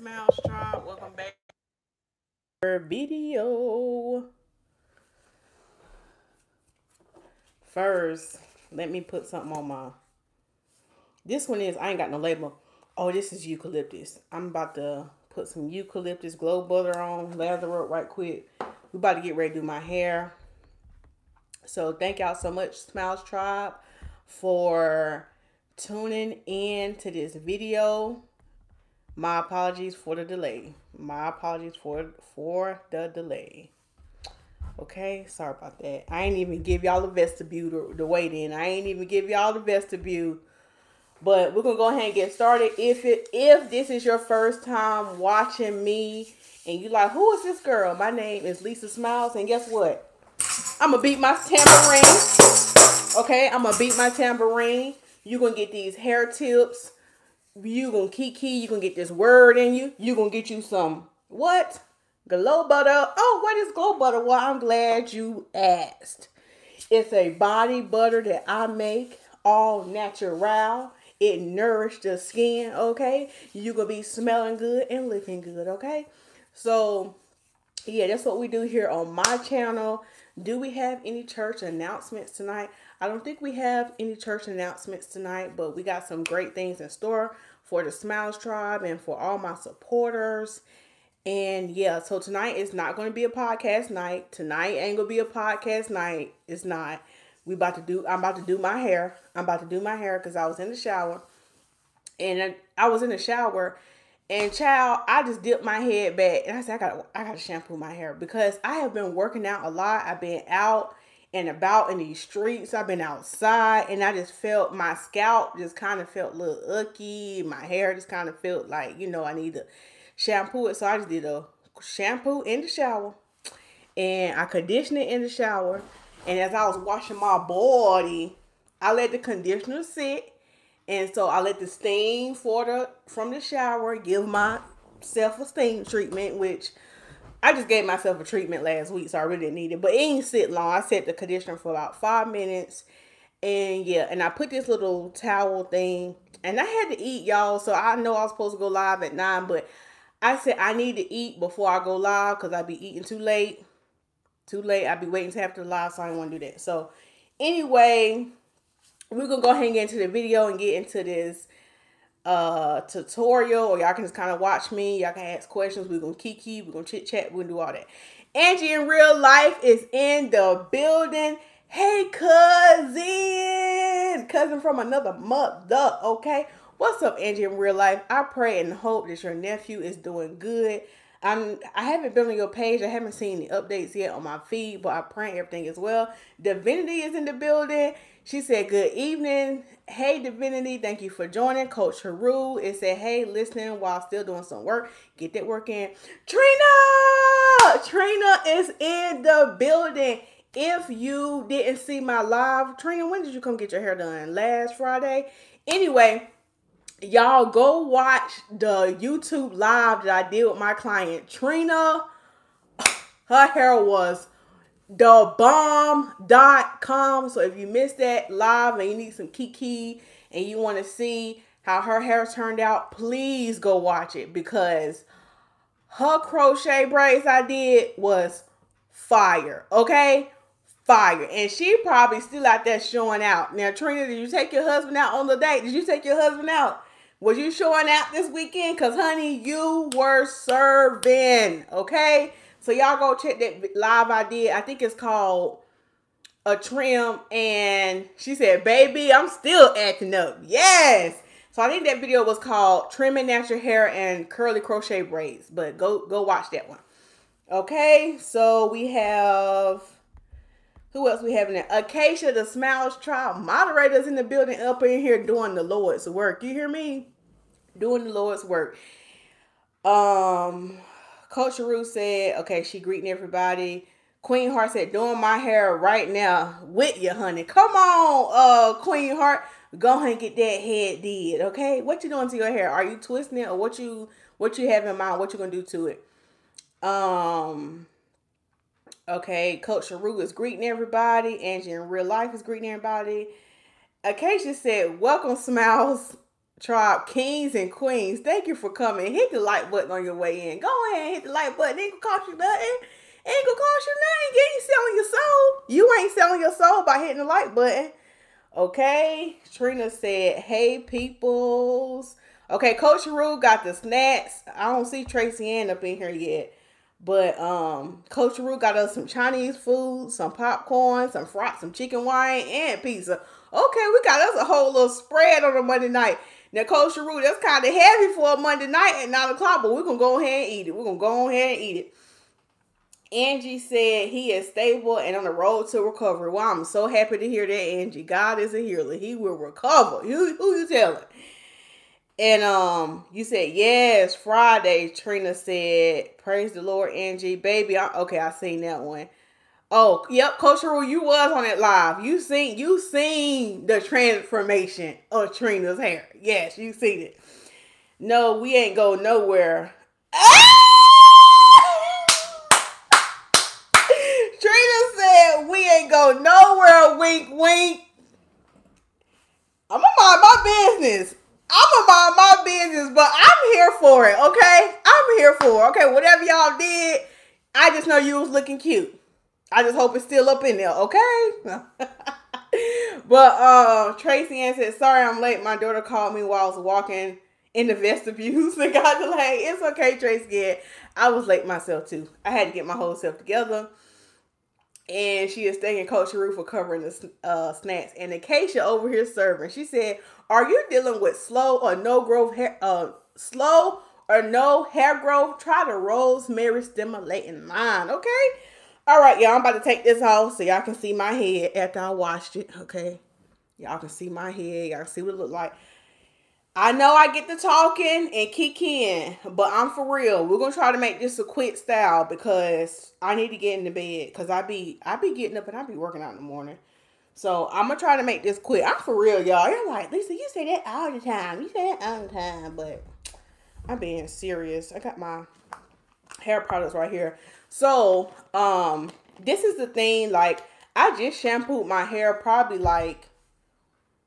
Tribe, welcome back. Video. First, let me put something on my. This one is I ain't got no label. Oh, this is eucalyptus. I'm about to put some eucalyptus glow butter on, lather up right quick. We about to get ready to do my hair. So thank y'all so much, Smilez Tribe, for tuning in to this video. My apologies for the delay. My apologies for for the delay. Okay, sorry about that. I ain't even give y'all the vestibule the, the wait in. I ain't even give y'all the vestibule. But we're gonna go ahead and get started. If it if this is your first time watching me and you like, who is this girl? My name is Lisa Smilez, and guess what? I'm gonna beat my tambourine. Okay, I'm gonna beat my tambourine. You're gonna get these hair tips you gonna kiki, you gonna get this word in you, you gonna get you some what? Glow butter. Oh, what is glow butter? Well, I'm glad you asked. It's a body butter that I make all natural. It nourishes the skin, okay? you gonna be smelling good and looking good, okay? So yeah, that's what we do here on my channel. Do we have any church announcements tonight? I don't think we have any church announcements tonight, but we got some great things in store for the Smilez Tribe and for all my supporters. And yeah, so tonight is not going to be a podcast night. Tonight ain't going to be a podcast night. It's not. We about to do I'm about to do my hair. I'm about to do my hair cuz I was in the shower. And I was in the shower and child, I just dipped my head back and I said I got I got to shampoo my hair because I have been working out a lot. I've been out and about in these streets. I've been outside and I just felt my scalp just kind of felt a little icky. My hair just kind of felt like, you know, I need to shampoo it. So I just did a shampoo in the shower and I conditioned it in the shower. And as I was washing my body, I let the conditioner sit. And so I let the steam for the from the shower give myself a steam treatment, which I just gave myself a treatment last week, so I really didn't need it. But it ain't sit long. I set the conditioner for about five minutes. And yeah, and I put this little towel thing. And I had to eat, y'all. So I know I was supposed to go live at 9. But I said I need to eat before I go live because I'd be eating too late. Too late. I'd be waiting to after live, so I didn't want to do that. So anyway, we're going to go ahead and get into the video and get into this uh tutorial or y'all can just kind of watch me. Y'all can ask questions. We're gonna kiki we're gonna chit chat. We're gonna do all that. Angie in real life is in the building. Hey cousin. Cousin from another mother okay? What's up angie in real life? I pray and hope that your nephew is doing good. I'm I haven't been on your page. I haven't seen the updates yet on my feed, but I pray everything is well. Divinity is in the building. She said, Good evening. Hey, Divinity. Thank you for joining. Coach Haru. It said, Hey, listening while still doing some work. Get that work in. Trina! Trina is in the building. If you didn't see my live, Trina, when did you come get your hair done? Last Friday? Anyway, y'all go watch the YouTube live that I did with my client Trina. Her hair was the bomb.com. So if you missed that live and you need some kiki and you want to see how her hair turned out, please go watch it because her crochet braids I did was fire. Okay? Fire. And she probably still out there showing out. Now, Trina, did you take your husband out on the date? Did you take your husband out? Was you showing out this weekend? Because, honey, you were serving. Okay? So y'all go check that live I did. I think it's called a trim. And she said, baby, I'm still acting up. Yes. So I think that video was called trimming natural hair and curly crochet braids. But go go watch that one. Okay. So we have who else we have in there? Acacia, the Smilez Tribe moderators in the building up in here doing the Lord's work. You hear me? Doing the Lord's work. Um, Coach Ruth said, okay, she greeting everybody. Queen Heart said, doing my hair right now with you, honey. Come on, uh, Queen Heart. Go ahead and get that head did, okay? What you doing to your hair? Are you twisting it or what you what you have in mind? What you gonna do to it? Um Okay, Coach Sharu is greeting everybody. Angie in real life is greeting everybody. Acacia said, Welcome, Smilez Tribe Kings and Queens, thank you for coming. Hit the like button on your way in. Go ahead hit the like button. It ain't gonna cost you nothing. It ain't gonna cost you nothing. You ain't selling your soul. You ain't selling your soul by hitting the like button. Okay. Trina said, hey peoples. Okay, Coach Rue got the snacks. I don't see Tracy Ann up in here yet. But um, Coach Rue got us some Chinese food, some popcorn, some fries, some chicken wine, and pizza. Okay, we got us a whole little spread on a Monday night. Coach Rue, that's kind of heavy for a Monday night at 9 o'clock, but we're going to go ahead and eat it. We're going to go ahead and eat it. Angie said he is stable and on the road to recovery. Well, I'm so happy to hear that, Angie. God is a healer. He will recover. Who, who you telling? And um, you said yes. Friday, Trina said, "Praise the Lord, Angie, baby." I, okay, I seen that one. Oh, yep, Coach Rule, you was on it live. You seen you seen the transformation of Trina's hair. Yes, you seen it. No, we ain't go nowhere. Trina said we ain't go nowhere. Wink, wink. I'm gonna mind my business. I'm about my business, but I'm here for it, okay? I'm here for it. Okay, whatever y'all did, I just know you was looking cute. I just hope it's still up in there, okay? but uh Tracy Ann said, sorry I'm late. My daughter called me while I was walking in the vestibule and got delayed. It's okay, Tracy. Ann. I was late myself too. I had to get my whole self together and she is thanking Coach Rue for covering the uh, snacks. And Acacia over here serving. She said, "Are you dealing with slow or no growth hair? Uh, slow or no hair growth? Try the rosemary stimulating line. Okay. All right, y'all. I'm about to take this off so y'all can see my head after I washed it. Okay. Y'all can see my head. Y'all see what it look like. I know I get to talking and kick in, but I'm for real. We're gonna try to make this a quick style because I need to get into bed because I be I be getting up and I be working out in the morning. So I'm gonna try to make this quick. I'm for real, y'all. You're like, Lisa, you say that all the time. You say that all the time, but I'm being serious. I got my hair products right here. So, um, this is the thing, like, I just shampooed my hair probably like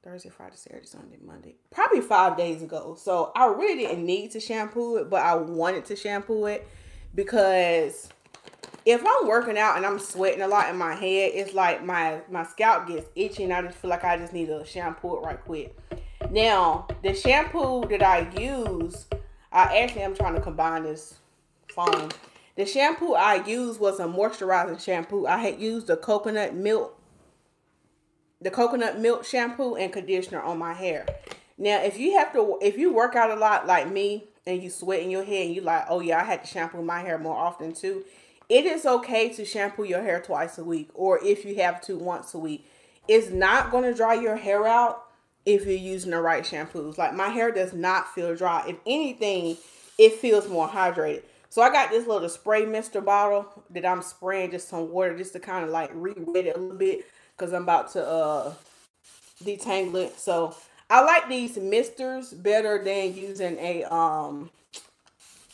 Thursday, Friday, Saturday, Sunday, Monday, probably five days ago. So I really didn't need to shampoo it, but I wanted to shampoo it because if I'm working out and I'm sweating a lot in my head, it's like my my scalp gets itchy and I just feel like I just need to shampoo it right quick. Now, the shampoo that I use, I actually am trying to combine this foam. The shampoo I used was a moisturizing shampoo. I had used the coconut milk the coconut milk shampoo and conditioner on my hair. Now, if you have to, if you work out a lot like me and you sweat in your head and you like, oh yeah, I had to shampoo my hair more often too. It is okay to shampoo your hair twice a week or if you have to once a week. It's not going to dry your hair out if you're using the right shampoos. Like my hair does not feel dry. If anything, it feels more hydrated. So I got this little spray mister bottle that I'm spraying just some water just to kind of like re-wet it a little bit because I'm about to uh detangle it. So I like these misters better than using a um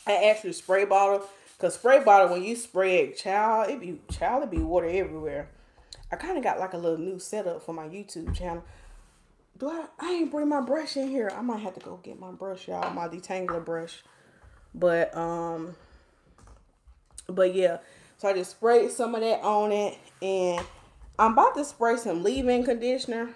an actual spray bottle. Cause spray bottle when you spray it, child, it be child it be water everywhere. I kind of got like a little new setup for my YouTube channel. Do I? I ain't bring my brush in here. I might have to go get my brush, y'all, my detangler brush. But um, but yeah. So I just sprayed some of that on it, and I'm about to spray some leave-in conditioner.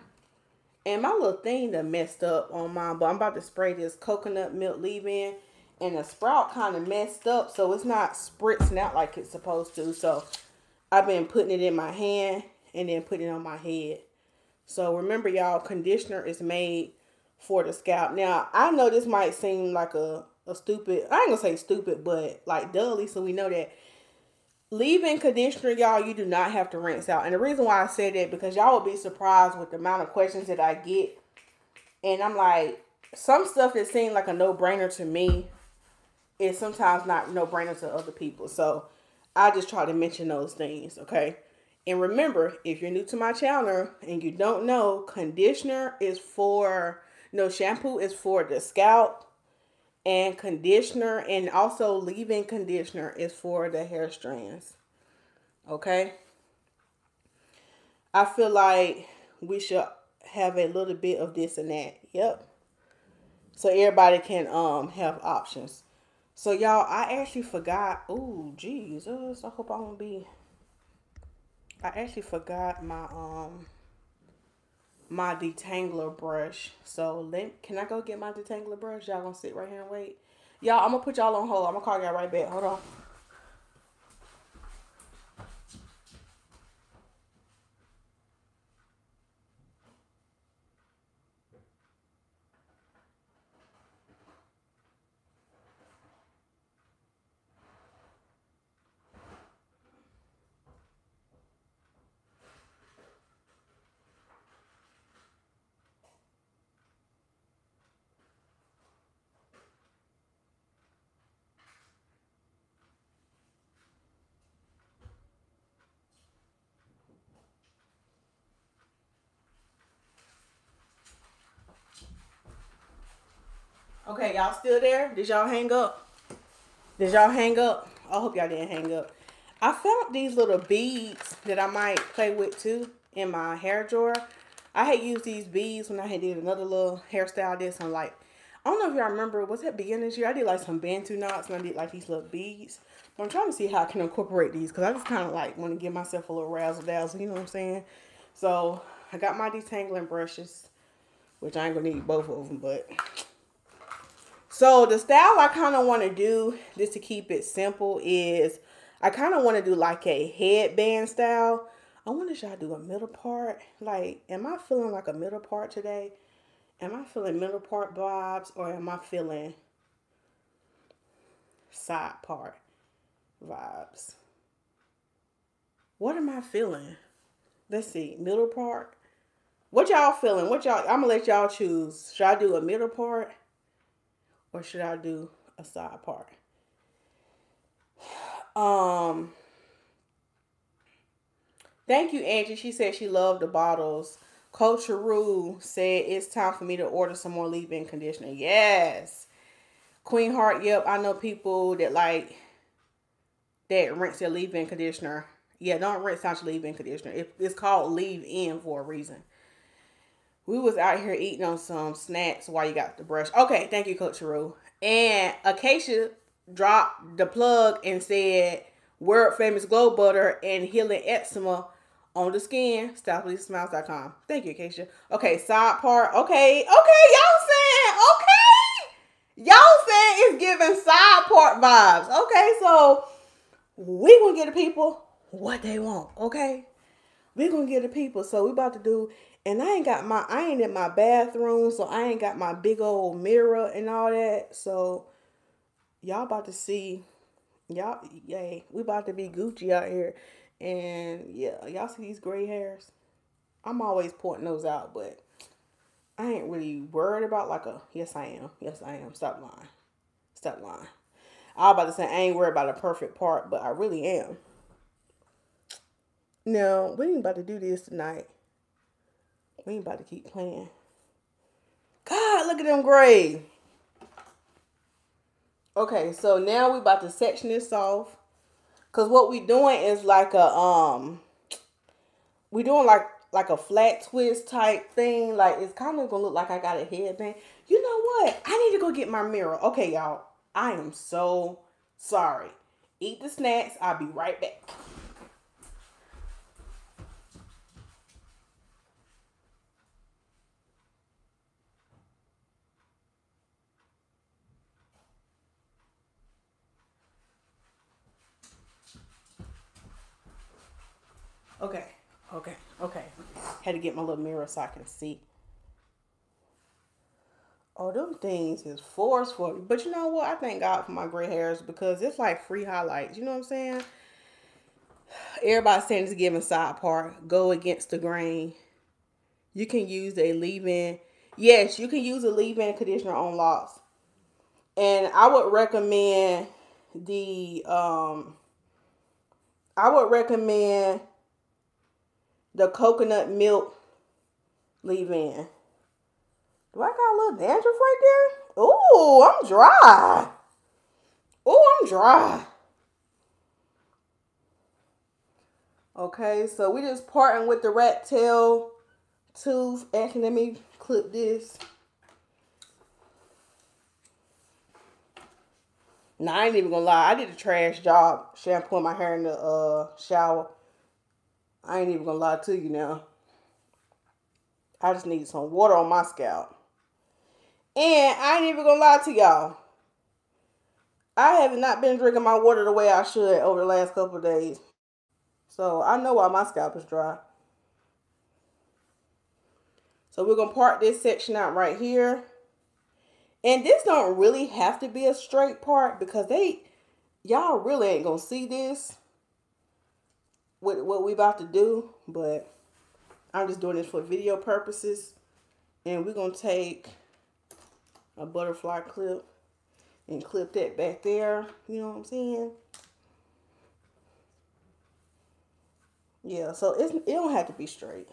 And my little thing that messed up on mine. But I'm about to spray this coconut milk leave-in. And the sprout kind of messed up. So it's not spritzing out like it's supposed to. So I've been putting it in my hand. And then putting it on my head. So remember y'all, conditioner is made for the scalp. Now, I know this might seem like a, a stupid, I ain't gonna say stupid, but like dully, so we know that leave-in conditioner, y'all, you do not have to rinse out. And the reason why I said that, because y'all will be surprised with the amount of questions that I get. And I'm like, some stuff that seems like a no-brainer to me is sometimes not no-brainer to other people. So I just try to mention those things, okay? And remember, if you're new to my channel and you don't know, conditioner is for, no, shampoo is for the scalp and conditioner and also leave-in conditioner is for the hair strands. Okay? I feel like we should have a little bit of this and that. Yep. so everybody can um have options. So y'all, I actually forgot. Oh Jesus! I hope I won't be. I actually forgot my um my detangler brush. So let can I go get my detangler brush? Y'all gonna sit right here and wait. Y'all, I'm gonna put y'all on hold. I'm gonna call y'all right back. Hold on. Okay, y'all still there? Did y'all hang up? Did y'all hang up? I hope y'all didn't hang up. I found these little beads that I might play with too in my hair drawer. I had used these beads when I had did another little hairstyle this on like, I don't know if y'all remember, was that beginner's year? I did like some Bantu knots and I did like these little beads. But I'm trying to see how I can incorporate these because I just kind of like want to give myself a little razzle dazzle, you know what I'm saying? So I got my detangling brushes, which I ain't gonna need both of them, but so the style I kind of want to do, just to keep it simple, is I kind of want to do like a headband style. I wonder should I do a middle part? Like, am I feeling like a middle part today? Am I feeling middle part vibes or am I feeling side part vibes? What am I feeling? Let's see, middle part. What y'all feeling? What y'all? I'm gonna let y'all choose. Should I do a middle part? Or should I do a side part? Um, thank you, Angie. She said she loved the bottles. Coach Rue said it's time for me to order some more leave-in conditioner. Yes. Queen Heart, yep. I know people that like that rinse their leave-in conditioner. Yeah, don't rinse out your leave-in conditioner. It, it's called leave-in for a reason. We was out here eating on some snacks while you got the brush. Okay, thank you, Coach Rue. And Acacia dropped the plug and said, World famous glow butter and healing eczema on the skin. StylezByLisaSmilez.com. Thank you, Acacia. Okay, side part. Okay, okay, y'all saying, okay. Y'all saying it's giving side part vibes. Okay, so we gonna get the people what they want, okay? we gonna get the people. So we about to do and I ain't got my I ain't in my bathroom, so I ain't got my big old mirror and all that. So y'all about to see y'all yay, we about to be Gucci out here. And yeah, y'all see these gray hairs? I'm always pointing those out, but I ain't really worried about like a yes I am. Yes I am. Stop lying. Stop lying. I was about to say I ain't worried about a perfect part, but I really am. Now, we ain't about to do this tonight. We ain't about to keep playing. God, look at them gray. Okay, so now we about to section this off. Cause what we doing is like a um we doing like like a flat twist type thing. Like it's kind of gonna look like I got a headband. You know what? I need to go get my mirror. Okay, y'all. I am so sorry. Eat the snacks. I'll be right back. Okay, okay, okay. Had to get my little mirror so I can see. Oh, them things is forceful. But you know what? I thank God for my gray hairs because it's like free highlights. You know what I'm saying? Everybody's saying it's giving side part. Go against the grain. You can use a leave-in. Yes, you can use a leave-in conditioner on locks. And I would recommend the um I would recommend the coconut milk leave in. Do I got a little dandruff right there? Ooh, I'm dry. Ooh, I'm dry. Okay, so we just parting with the rat tail tooth. Actually, let me clip this. Now I ain't even gonna lie, I did a trash job shampooing my hair in the uh, shower. I ain't even gonna lie to you now. I just need some water on my scalp. And I ain't even gonna lie to y'all. I have not been drinking my water the way I should over the last couple days. So I know why my scalp is dry. So we're to part this section out right here. And this don't really have to be a straight part because they, y'all really ain't to see this with what we about to do. But I'm just doing this for video purposes. And we're going to take a butterfly clip and clip that back there. You know what I'm saying? Yeah, so it's, it don't have to be straight.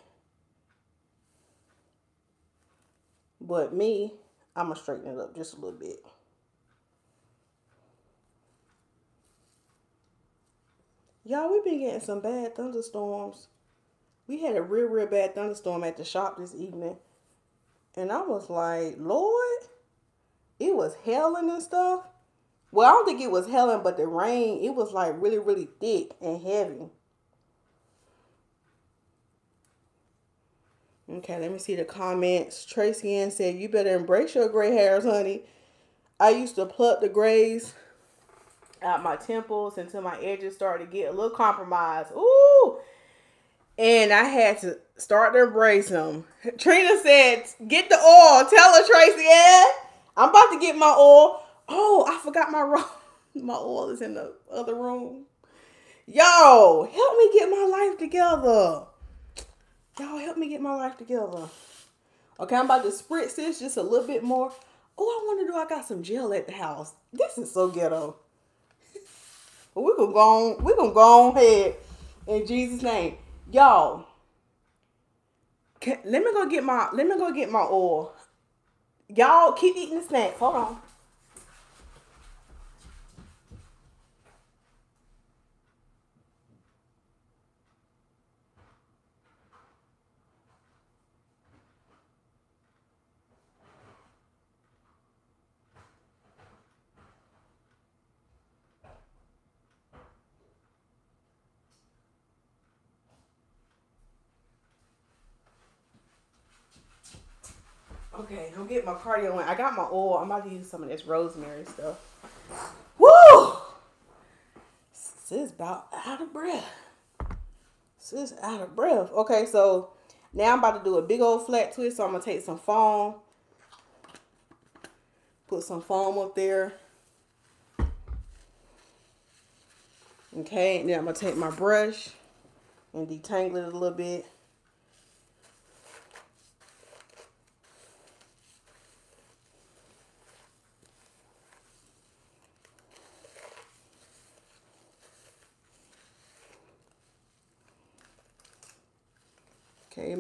But me, I'm going to straighten it up just a little bit. Y'all, we've been getting some bad thunderstorms. We had a real, real bad thunderstorm at the shop this evening. And I was like, Lord, it was hailing and stuff. Well, I don't think it was hailing, but the rain, it was like really, really thick and heavy. Okay, let me see the comments. Tracy Ann said, You better embrace your gray hairs, honey. I used to pluck the grays out my temples until my edges started to get a little compromised. Ooh. And I had to start to embrace them. Trina said, Get the oil. Tell her, Tracy Ann. I'm about to get my oil. Oh, I forgot my roll. My oil is in the other room. Yo, help me get my life together. Y'all help me get my life together. Okay, I'm about to spritz this just a little bit more. Oh, I wonder do I got some gel at the house. This is so ghetto. But we're gonna go on, we're gonna go on ahead in Jesus' name. Y'all. let me go get my let me go get my oil. Y'all keep eating the snacks. Hold on. Okay, I'm getting my cardio in. I got my oil. I'm about to use some of this rosemary stuff. Woo! Sis about out of breath. Sis out of breath. Okay, so now I'm about to do a big old flat twist. So I'm gonna take some foam, put some foam up there. Okay, and then I'm gonna take my brush and detangle it a little bit.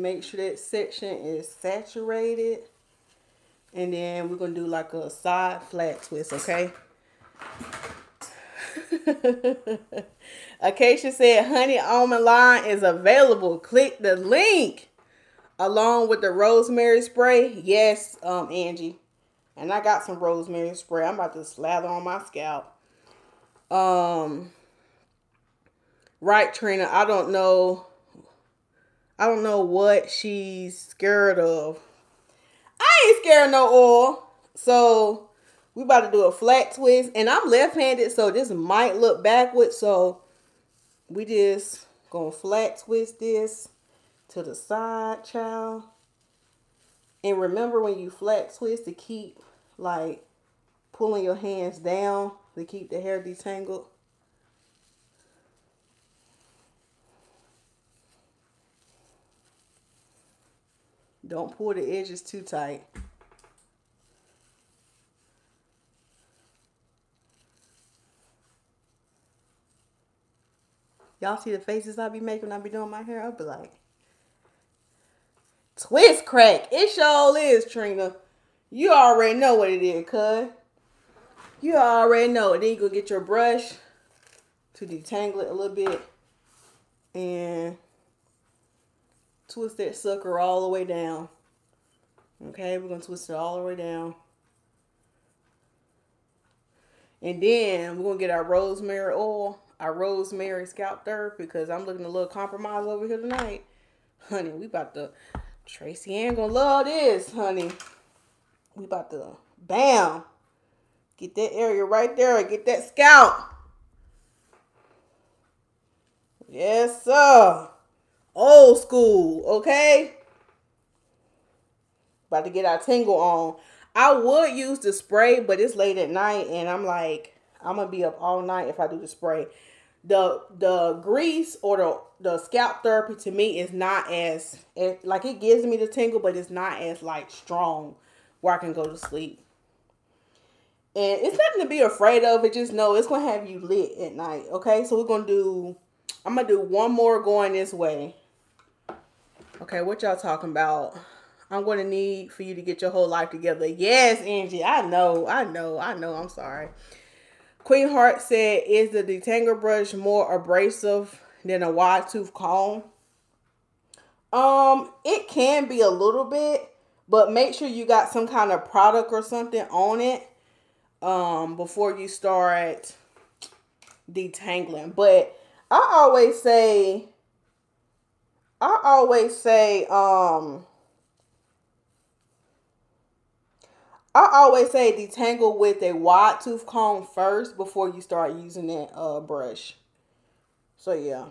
Make sure that section is saturated. And then we're going to do like a side flat twist, okay? Acacia said honey almond line is available. Click the link along with the rosemary spray. Yes, um, Angie. And I got some rosemary spray. I'm about to slather on my scalp. Um, right, Trina. I don't know I don't know what she's scared of. I ain't scared of no oil. So we about to do a flat twist. And I'm left-handed, so this might look backwards. So we just gonna flat twist this to the side, child. And remember when you flat twist to keep like pulling your hands down to keep the hair detangled. Don't pull the edges too tight. Y'all see the faces I be making I be doing my hair? I'll be like, twist crack. It sure is, Trina. You already know what it is, cuz. You already know. Then you go get your brush to detangle it a little bit. And twist that sucker all the way down. Okay, we're going to twist it all the way down. And then we're gonna get our rosemary oil, our rosemary scalp therapy, because I'm looking a little compromise over here tonight. Honey, we about to Tracy Ann gonna love this, honey. We about to bam. Get that area right there. Get that scalp. Yes, sir. Old school, okay? About to get our tingle on. I would use the spray, but it's late at night, and I'm like, I'm gonna be up all night if I do the spray. The the grease or the the scalp therapy to me is not as, as like it gives me the tingle, but it's not as like strong where I can go to sleep. And it's nothing to be afraid of. It just know it's gonna have you lit at night. Okay, so we're gonna do. I'm gonna do one more going this way. Okay, what y'all talking about? I'm going to need for you to get your whole life together. Yes, Angie, I know, I know, I know. I'm sorry. Queen Heart said, is the detangle brush more abrasive than a wide tooth comb? Um, it can be a little bit, but make sure you got some kind of product or something on it um before you start detangling. But I always say I always say um I always say detangle with a wide tooth comb first before you start using that uh, brush. So yeah.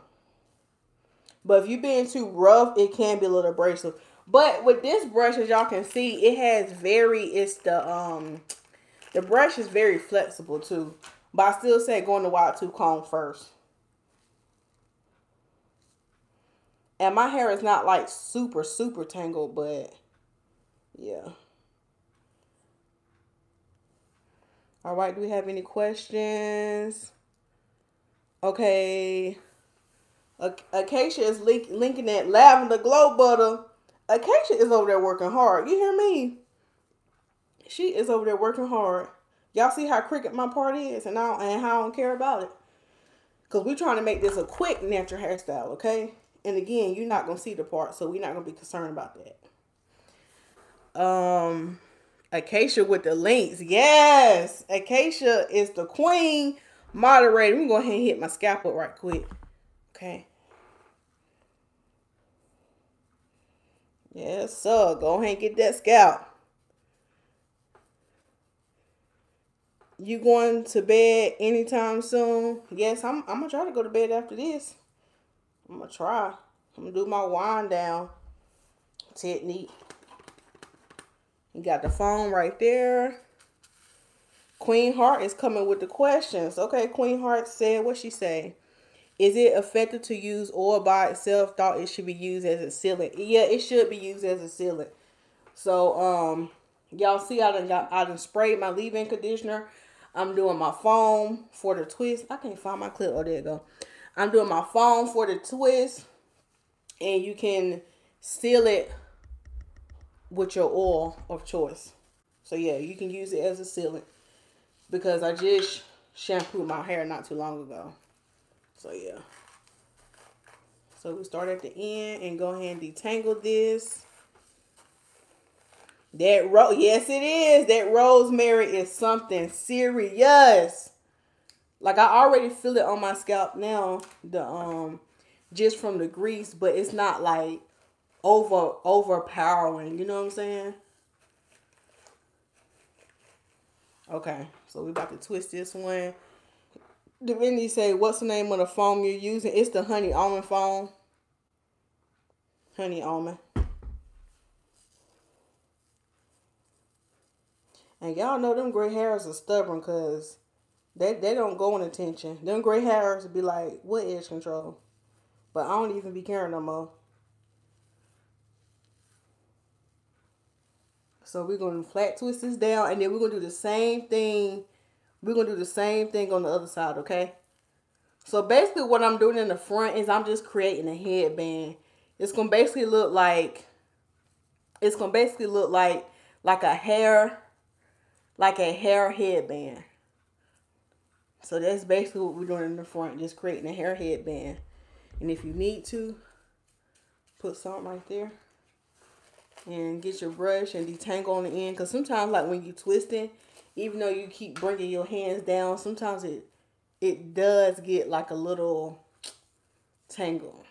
But if you're being too rough, it can be a little abrasive. But with this brush, as y'all can see, it has very, it's the, um, the brush is very flexible too. But I still say going to wide tooth comb first. And my hair is not like super, super tangled, but yeah. All right, do we have any questions? Okay. Acacia is link linking that lavender glow butter. Acacia is over there working hard. You hear me? She is over there working hard. Y'all see how crooked my part is and, I and how I don't care about it? Because we're trying to make this a quick natural hairstyle, okay? And again, you're not going to see the part, so we're not going to be concerned about that. Um... Acacia with the links. Yes. Acacia is the queen moderator. Let me go ahead and hit my scalp up right quick. Okay. Yes, sir. Go ahead and get that scalp. You going to bed anytime soon? Yes, I'm, I'm going to try to go to bed after this. I'm going to try. I'm going to do my wind down technique. You got the phone right there. Queen Heart is coming with the questions. Okay, Queen Heart said what she say. Is it effective to use oil by itself? Thought it should be used as a sealant. Yeah, it should be used as a sealant. So, um, y'all see I done got I done sprayed my leave-in conditioner. I'm doing my foam for the twist. I can't find my clip. Oh, there you go. I'm doing my foam for the twist. And you can seal it with your oil of choice. So yeah, you can use it as a sealant because I just shampooed my hair not too long ago. So yeah. So we start at the end and go ahead and detangle this. That ro yes it is. That rosemary is something serious. Like I already feel it on my scalp now, the um just from the grease, but it's not like over overpowering. You know what I'm saying? Okay, so we about to twist this one. Divinity say, what's the name of the foam you're using? It's the honey almond foam. Honey almond. And y'all know them gray hairs are stubborn because they, they don't go in attention. Them gray hairs be like, what edge control? But I don't even be caring no more. So we're going to flat twist this down and then we're going to do the same thing. We're going to do the same thing on the other side, okay? So basically what I'm doing in the front is I'm just creating a headband. It's going to basically look like, it's to basically look like, like a hair, like a hair headband. So that's basically what we're doing in the front, just creating a hair headband. And if you need to, put something right there and get your brush and detangle on the end because sometimes like when you twist it even though you keep bringing your hands down, sometimes it it does get like a little tangle.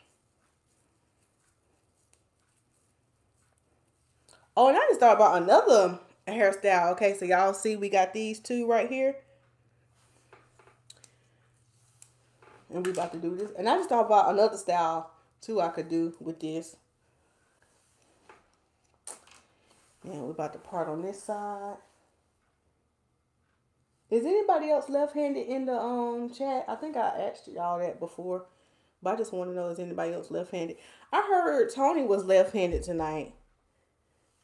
Oh, and I just thought about another hairstyle. Okay, so y'all see we got these two right here. And we about to do this. And I just thought about another style too I could do with this. And we're about to part on this side. Is anybody else left-handed in the um chat? I think I asked y'all that before. But I just want to know is anybody else left-handed? I heard Tony was left-handed tonight.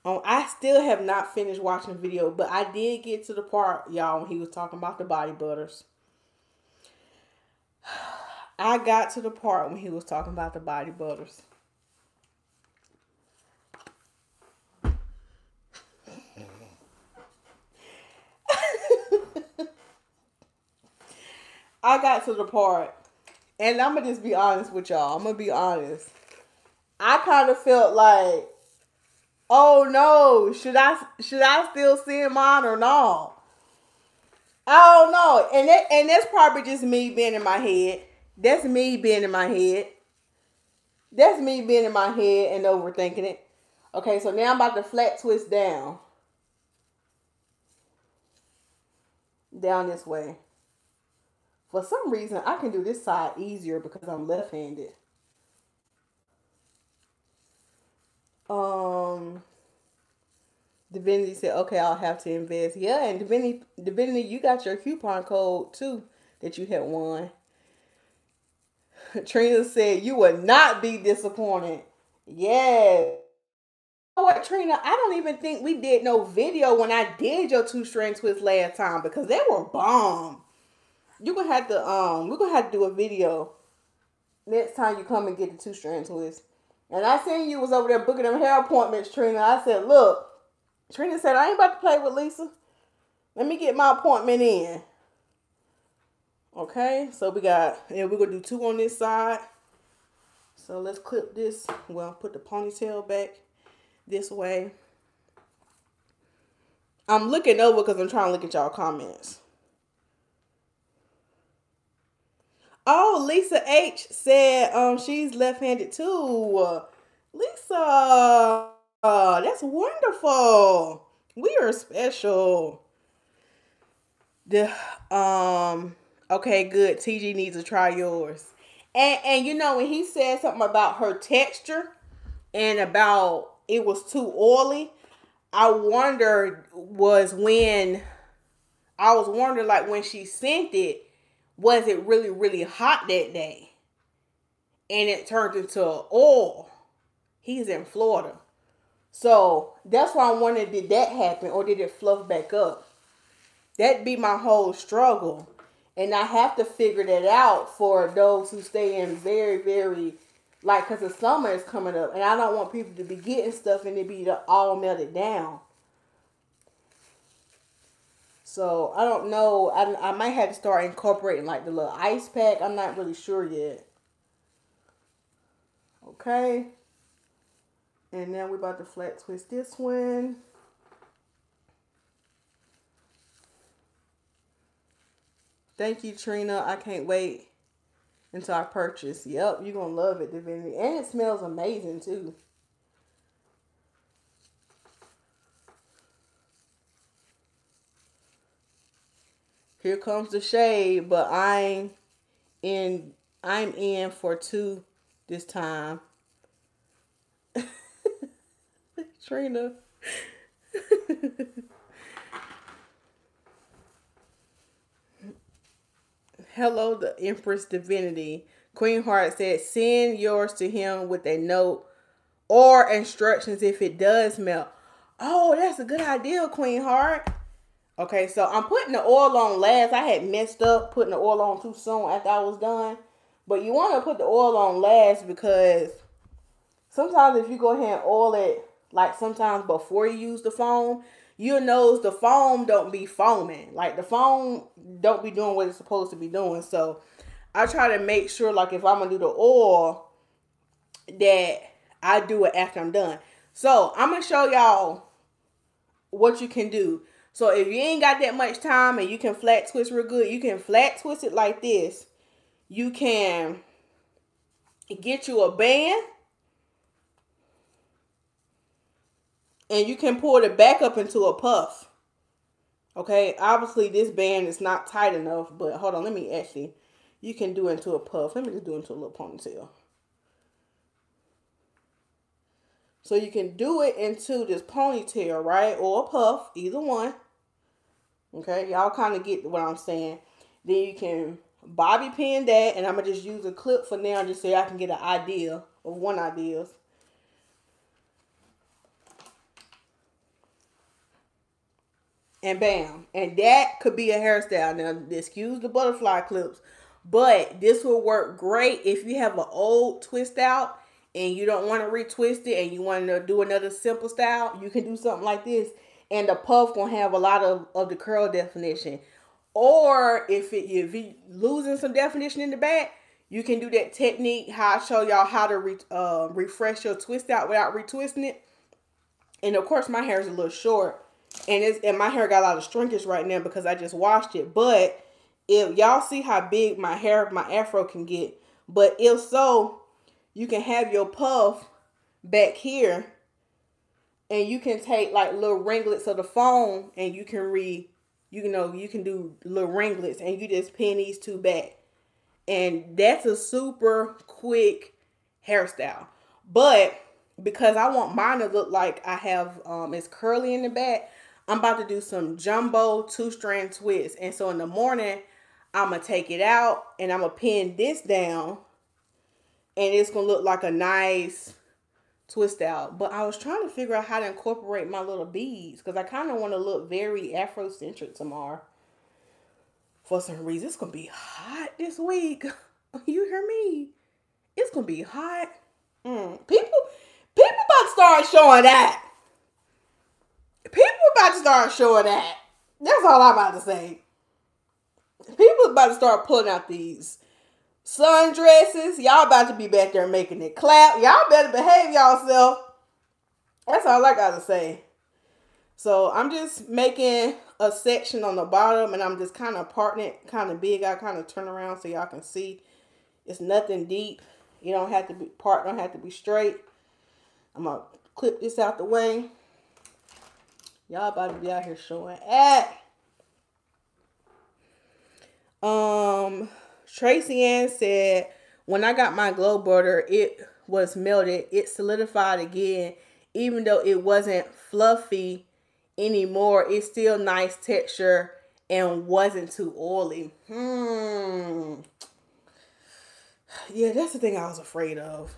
Um, I still have not finished watching the video, but I did get to the part, y'all, when he was talking about the body butters. I got to the part when he was talking about the body butters. I got to the part, and I'm gonna just be honest with y'all. I'm gonna be honest. I kind of felt like, oh no, should I should I still send mine or not? Oh, I don't know, and that and that's probably just me being in my head. That's me being in my head. That's me being in my head and overthinking it. Okay, so now I'm about to flat twist down. Down this way. For some reason, I can do this side easier because I'm left-handed. Um, Divinity said, okay, I'll have to invest. Yeah, and Divinity, Divinity, you got your coupon code too that you had won. Trina said, You would not be disappointed. Yeah. You know what, Trina? I don't even think we did no video when I did your two string twist last time because they were bomb. You're gonna have to um we're gonna have to do a video next time you come and get the two string twist. And I seen you was over there booking them hair appointments, Trina. I said, look, Trina said, I ain't about to play with Lisa. Let me get my appointment in. Okay, so we got, and we're going to do two on this side. So let's clip this. Well, put the ponytail back this way. I'm looking over because I'm trying to look at y'all comments. Oh, Lisa H said um she's left-handed too. Lisa, uh, that's wonderful. We are special. The um Okay, good. TG needs to try yours. And and you know when he said something about her texture and about it was too oily, I wondered was when I was wondering like when she sent it, was it really really hot that day? And it turned into oil. He's in Florida. So that's why I wondered did that happen or did it fluff back up? That'd be my whole struggle and I have to figure that out for those who stay in very, very, like, because the summer is coming up, and I don't want people to be getting stuff and it be all melted down. So I don't know. I, I might have to start incorporating like the little ice pack. I'm not really sure yet. Okay. And now we're about to flat twist this one. Thank you, Trina. I can't wait until I purchase. Yep, you're going to love it, Divinity. And it smells amazing, too. Here comes the shade, but I'm in I'm in for two this time. Trina. Hello, the Empress Divinity. Queen Heart said, send yours to him with a note or instructions if it does melt. Oh, that's a good idea, Queen Heart. Okay, so I'm putting the oil on last. I had messed up putting the oil on too soon after I was done. But you want to put the oil on last because sometimes if you go ahead and oil it, like sometimes before you use the foam, you nose, the foam don't be foaming. Like the foam don't be doing what it's supposed to be doing. So I try to make sure like if I'm gonna do the oil that I do it after I'm done. So I'm gonna show y'all what you can do. So if you ain't got that much time and you can flat twist real good, you can flat twist it like this. You can get you a band and you can pull it back up into a puff. Okay, obviously this band is not tight enough, but hold on, let me actually, you can do into a puff. Let me just do into a little ponytail. So you can do it into this ponytail, right? Or a puff, either one. Okay, y'all kind of get what I'm saying. Then you can bobby pin that, and I'm going to just use a clip for now just so I can get an idea of one ideas. And bam. And that could be a hairstyle. Now, excuse the butterfly clips, but this will work great if you have an old twist out and you don't want to retwist it and you want to do another simple style. You can do something like this, and the puff gonna have a lot of, of the curl definition. Or if it if you losing some definition in the back, you can do that technique how I show y'all how to re, uh, refresh your twist out without retwisting it. And of course, my hair is a little short and it's and my hair got a lot of shrinkage right now because I just washed it. But if y'all see how big my hair, my afro can get, but if so, you can have your puff back here, and you can take like little ringlets of the phone, and you can re, you know, you can do little ringlets, and you just pin these two back, and that's a super quick hairstyle. But because I want mine to look like I have um it's curly in the back, I'm about to do some jumbo two strand twists. And so in the morning, I'm going to take it out and I'm going to pin this down. And it's going to look like a nice twist out. But I was trying to figure out how to incorporate my little beads. Because I kind of want to look very Afrocentric tomorrow. For some reason, it's going to be hot this week. You hear me? It's going to be hot. Mm. People, people about to start showing that people about to start showing that. That's all I'm about to say. People about to start pulling out these sundresses. Y'all about to be back there making it clap. Y'all better behave yourself. That's all I gotta say. So I'm just making a section on the bottom and I'm just kind of parting it kind of big. I kind of turn around so y'all can see. It's nothing deep. You don't have to be part don't have to be straight. I'm gonna clip this out the way. Y'all about to be out here showing at. Um, Tracy Ann said, when I got my glow butter, it was melted. It solidified again. Even though it wasn't fluffy anymore, it's still nice texture and wasn't too oily. Hmm. Yeah, that's the thing I was afraid of.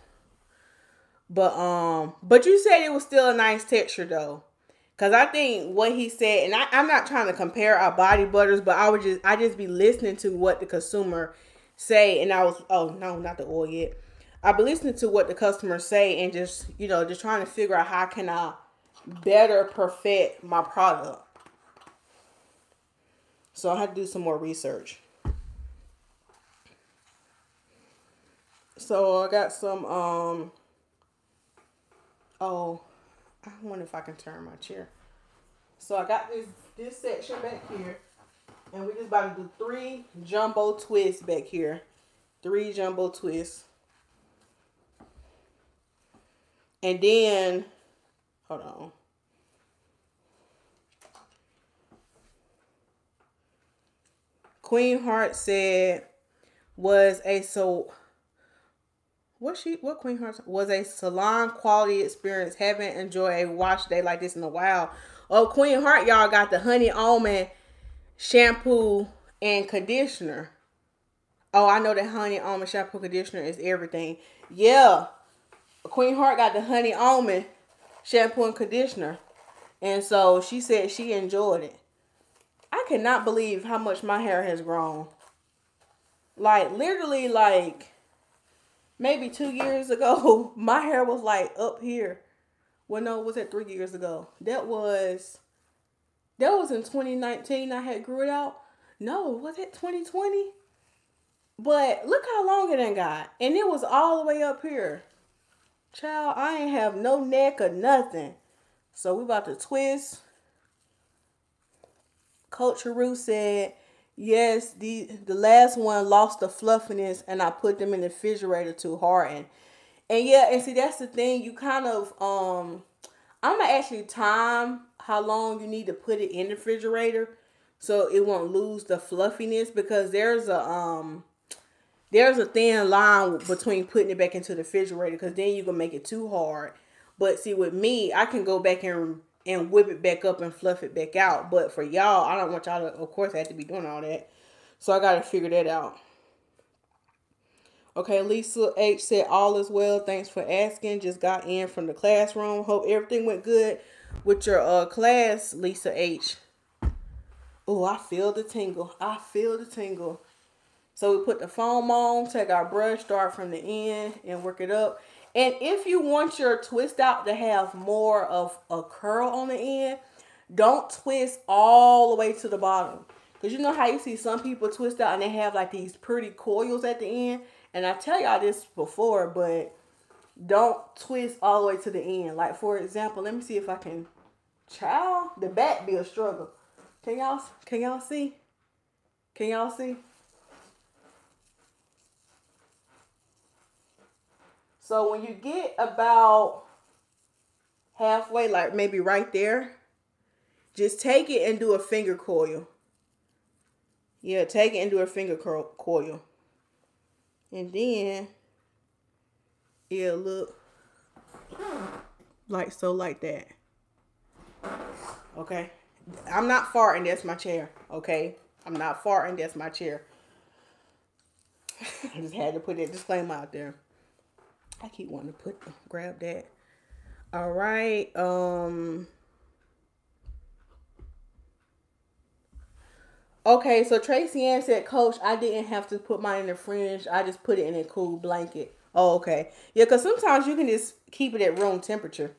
But um, but you said it was still a nice texture though. Cause I think what he said, and I, I'm not trying to compare our body butters, but I would just I just be listening to what the consumer say, and I was oh no, not the oil yet. I be listening to what the customers say, and just you know just trying to figure out how can I better perfect my product. So I had to do some more research. So I got some um oh I wonder if I can turn my chair. So I got this this section back here. And we just about to do three jumbo twists back here. Three jumbo twists. And then, hold on. Queen Heart said was a so what she what Queen Heart was a salon quality experience. Haven't enjoyed a wash day like this in a while. Oh, Queen Heart, y'all got the honey almond shampoo and conditioner. Oh, I know that honey almond shampoo conditioner is everything. Yeah. Queen Heart got the honey almond shampoo and conditioner. And so she said she enjoyed it. I cannot believe how much my hair has grown. Like literally like maybe two years ago, my hair was like up here. Well, no, was that three years ago? That was that was in 2019. I had grew it out. No, was it 2020? But look how long it ain't got. And it was all the way up here. Child, I ain't have no neck or nothing. So we about to twist. Coach Haru said, yes, the the last one lost the fluffiness and I put them in the refrigerator to harden. And yeah, and see that's the thing, you kind of um I'm gonna actually time how long you need to put it in the refrigerator so it won't lose the fluffiness because there's a um there's a thin line between putting it back into the refrigerator because then you can make it too hard. But see, with me, I can go back and and whip it back up and fluff it back out. But for y'all, I don't want y'all to, of course, have to be doing all that. So I got to figure that out. Okay, Lisa H said, all is well. Thanks for asking. Just got in from the classroom. Hope everything went good with your uh class, Lisa H. Oh, I feel the tingle. I feel the tingle. So we put the foam on, take our brush, start from the end, and work it up. And if you want your twist out to have more of a curl on the end, don't twist all the way to the bottom. Because you know how you see some people twist out and they have like these pretty coils at the end. And I tell y'all this before, but don't twist all the way to the end. Like for example, let me see if I can child the back be a struggle. Can y'all can y'all see? Can y'all see? So when you get about halfway, like maybe right there, just take it and do a finger coil. Yeah, take it and do a finger coil. And then it'll look like so like that. Okay. I'm not farting, that's my chair. Okay. I'm not farting, that's my chair. I just had to put that disclaimer out there. I keep wanting to put grab that. All right. Um Okay, so Tracy Ann said, Coach, I didn't have to put mine in the fringe. I just put it in a cool blanket. Oh, okay. Yeah, because sometimes you can just keep it at room temperature.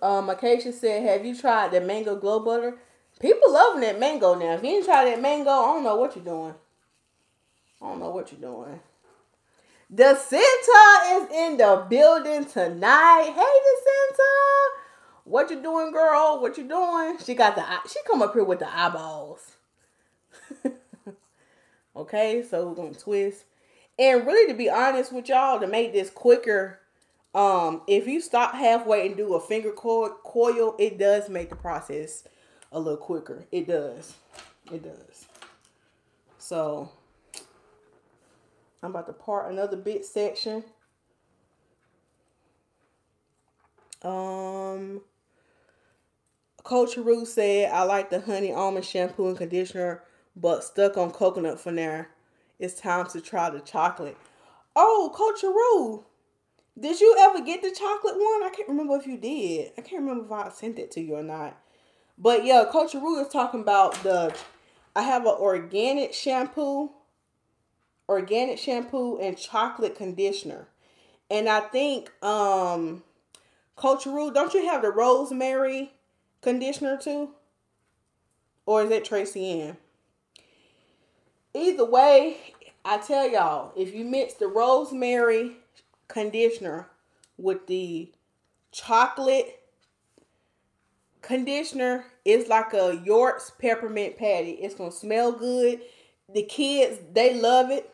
Um, Acacia said, have you tried the mango glow butter? People loving that mango now. If you ain't tried that mango, I don't know what you're doing. I don't know what you're doing. The center is in the building tonight. Hey, the center. What you doing, girl? What you doing? She got the she come up here with the eyeballs. okay, so we're gonna twist. And really to be honest with y'all, to make this quicker, um, if you stop halfway and do a finger coil, coil, it does make the process a little quicker. It does. It does. So I'm about to part another bit section. Um, Coach Haru said, I like the honey almond shampoo and conditioner, but stuck on coconut for now. It's time to try the chocolate. Oh, Coach Haru, did you ever get the chocolate one? I can't remember if you did. I can't remember if I sent it to you or not. But yeah, Coach Haru is talking about the, I have an organic shampoo organic shampoo and chocolate conditioner. And I think um Rue, don't you have the rosemary conditioner too? Or is that Tracy Ann? Either way, I tell y'all, if you mix the rosemary conditioner with the chocolate conditioner, it's like a York's peppermint patty. It's gonna smell good. The kids, they love it.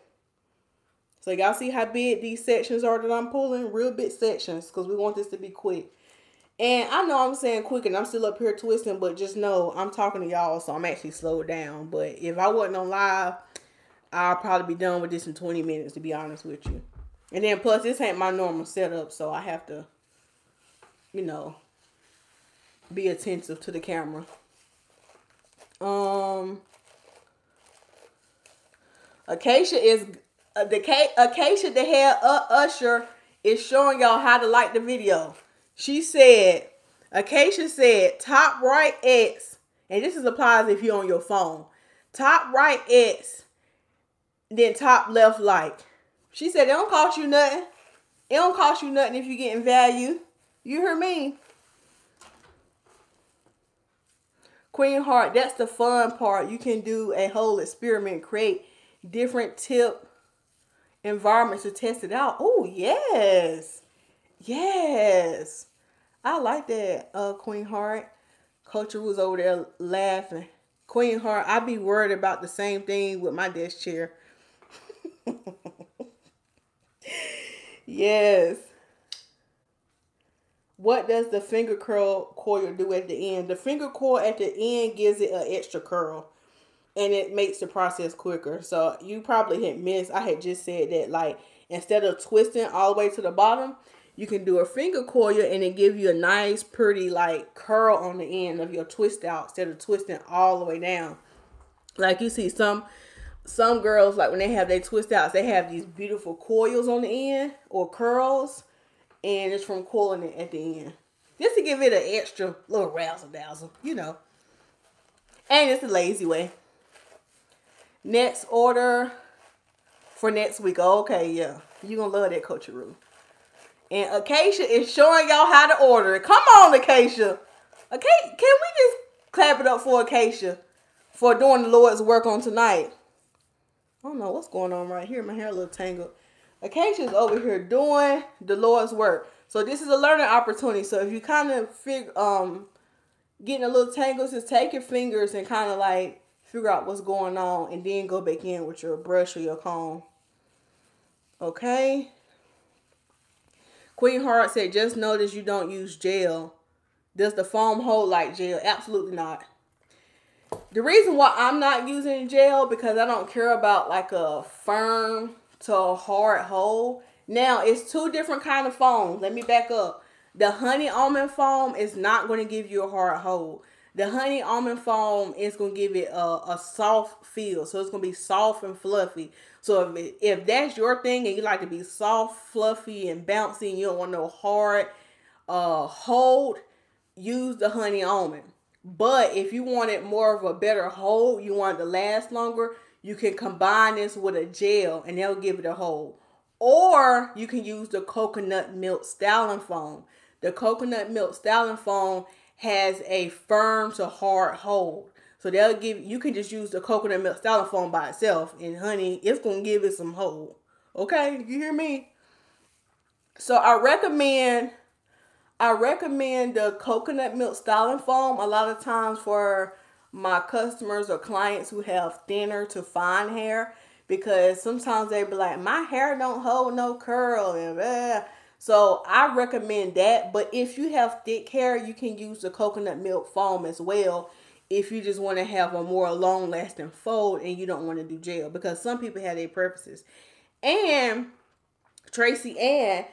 So y'all see how big these sections are that I'm pulling? Real big sections because we want this to be quick. And I know I'm saying quick and I'm still up here twisting, but just know I'm talking to y'all, so I'm actually slowed down. But if I wasn't on live, I'll probably be done with this in 20 minutes, to be honest with you. And then plus, this ain't my normal setup, so I have to, you know, be attentive to the camera. Um, Acacia is the Acacia, the head uh, usher, is showing y'all how to like the video. She said, Acacia said, top right X, and this is applies if you're on your phone. Top right X, then top left like. She said, it don't cost you nothing. It don't cost you nothing if you're getting value. You hear me? Queen Heart, that's the fun part. You can do a whole experiment, create different tip environments to test it out. Oh, yes. Yes. I like that, uh, Queen Heart. Culture was over there laughing. Queen Heart, I be worried about the same thing with my desk chair. yes. What does the finger curl coil do at the end? The finger coil at the end gives it an extra curl and it makes the process quicker. So you probably had missed. I had just said that like instead of twisting all the way to the bottom, you can do a finger coil and it give you a nice pretty like curl on the end of your twist out instead of twisting all the way down. Like you see some some girls like when they have their twist outs, they have these beautiful coils on the end or curls and it's from coiling it at the end. Just to give it an extra little razzle dazzle, you know. And it's a lazy way. Next order for next week. Okay, yeah. You're gonna love that coacharoo. And Acacia is showing y'all how to order it. Come on, Acacia. Okay, can we just clap it up for Acacia for doing the Lord's work on tonight? I don't know what's going on right here. My hair a little tangled. Acacia's over here doing the Lord's work. So this is a learning opportunity. So if you kind of figure um getting a little tangled, just take your fingers and kind of like figure out what's going on and then go back in with your brush or your comb. Okay. Queen Heart said, just notice you don't use gel. Does the foam hold like gel? Absolutely not. The reason why I'm not using gel because I don't care about like a firm to a hard hold. Now, it's two different kind of foams. Let me back up. The honey almond foam is not going to give you a hard hold. The honey almond foam is going to give it a, a soft feel. So it's going to be soft and fluffy. So if, if that's your thing and you like to be soft, fluffy, and bouncy and you don't want no hard uh, hold, use the honey almond. But if you wanted more of a better hold, you want it to last longer, you can combine this with a gel and they'll give it a hold. Or you can use the coconut milk styling foam. The coconut milk styling foam has a firm to hard hold. So they'll give you can just use the coconut milk styling foam by itself, and honey, it's gonna give it some hold. Okay, you hear me? So I recommend I recommend the coconut milk styling foam a lot of times for my customers or clients who have thinner to fine hair because sometimes they be like, my hair don't hold no curl and blah. So I recommend that. But if you have thick hair, you can use the coconut milk foam as well. If you just want to have a more long lasting fold and you don't want to do gel because some people have their preferences. And Tracy Ann,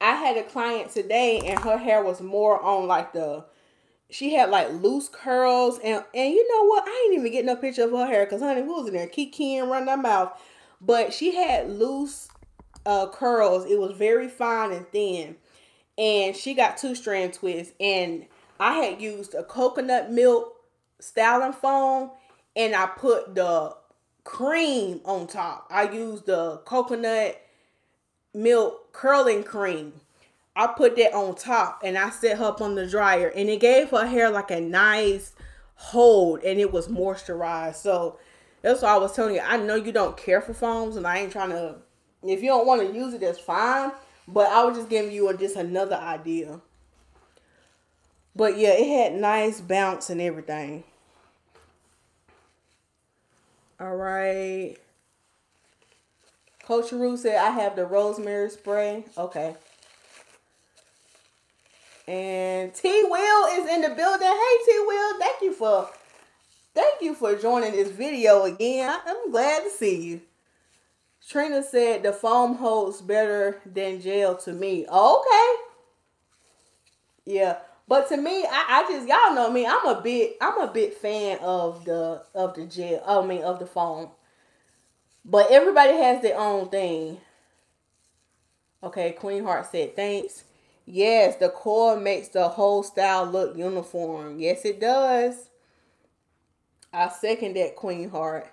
I had a client today and her hair was more on like the she had like loose curls and and you know what? I ain't even getting a picture of her hair because honey, who was in there? Kiki and run that mouth. But she had loose uh, curls. It was very fine and thin. And she got two strand twists. And I had used a coconut milk styling foam and I put the cream on top. I used the coconut milk curling cream. I put that on top and I set her up on the dryer and it gave her hair like a nice hold and it was moisturized. So that's why I was telling you. I know you don't care for foams and I ain't trying to if you don't want to use it, that's fine. But I was just giving you a, just another idea. But yeah, it had nice bounce and everything. All right. Coach Rue said, I have the rosemary spray. Okay. And T Will is in the building. Hey T Will, thank you for thank you for joining this video again. I'm glad to see you. Trina said the foam holds better than gel to me. Okay. Yeah. But to me, I, I just y'all know me. I'm a bit I'm a big fan of the of the gel. I mean of the foam. But everybody has their own thing. Okay, Queen Heart said thanks. Yes, the core makes the whole style look uniform. Yes, it does. I second that Queen Heart.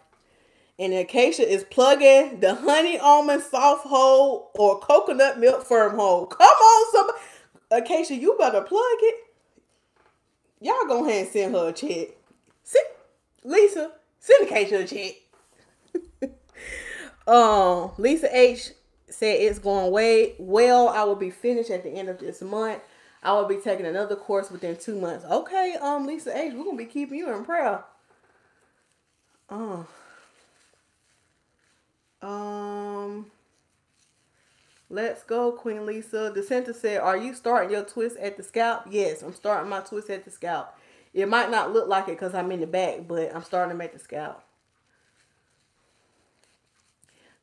And Acacia is plugging the honey almond soft hold or coconut milk firm hold. Come on, some Acacia, you better plug it. Y'all go ahead and send her a check. Send, Lisa, send Acacia a check. um, Lisa H said it's going way well. I will be finished at the end of this month. I will be taking another course within two months. Okay, um, Lisa H, we're gonna be keeping you in prayer. Oh. Um. Let's go, Queen Lisa. The center said, "Are you starting your twist at the scalp?" Yes, I'm starting my twist at the scalp. It might not look like it because I'm in the back, but I'm starting them at the scalp.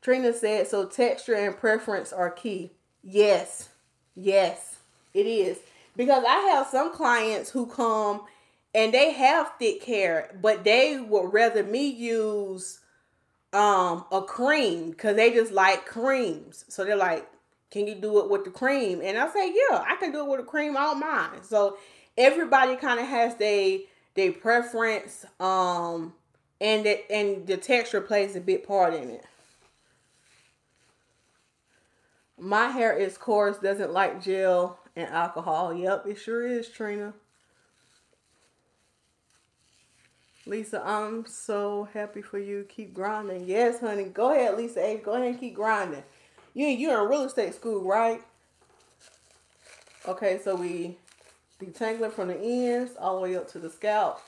Trina said, "So texture and preference are key." Yes, yes, it is because I have some clients who come and they have thick hair, but they would rather me use um a cream because they just like creams. So they're like, "Can you do it with the cream?" And I say, "Yeah, I can do it with a cream. Don't mind." So everybody kind of has their their preference, um, and that and the texture plays a big part in it. My hair is coarse, doesn't like gel and alcohol. Yep, it sure is, Trina. Lisa, I'm so happy for you. Keep grinding. Yes, honey. Go ahead, Lisa Go ahead and keep grinding. You you're in real estate school, right? Okay, so we detangling from the ends all the way up to the scalp.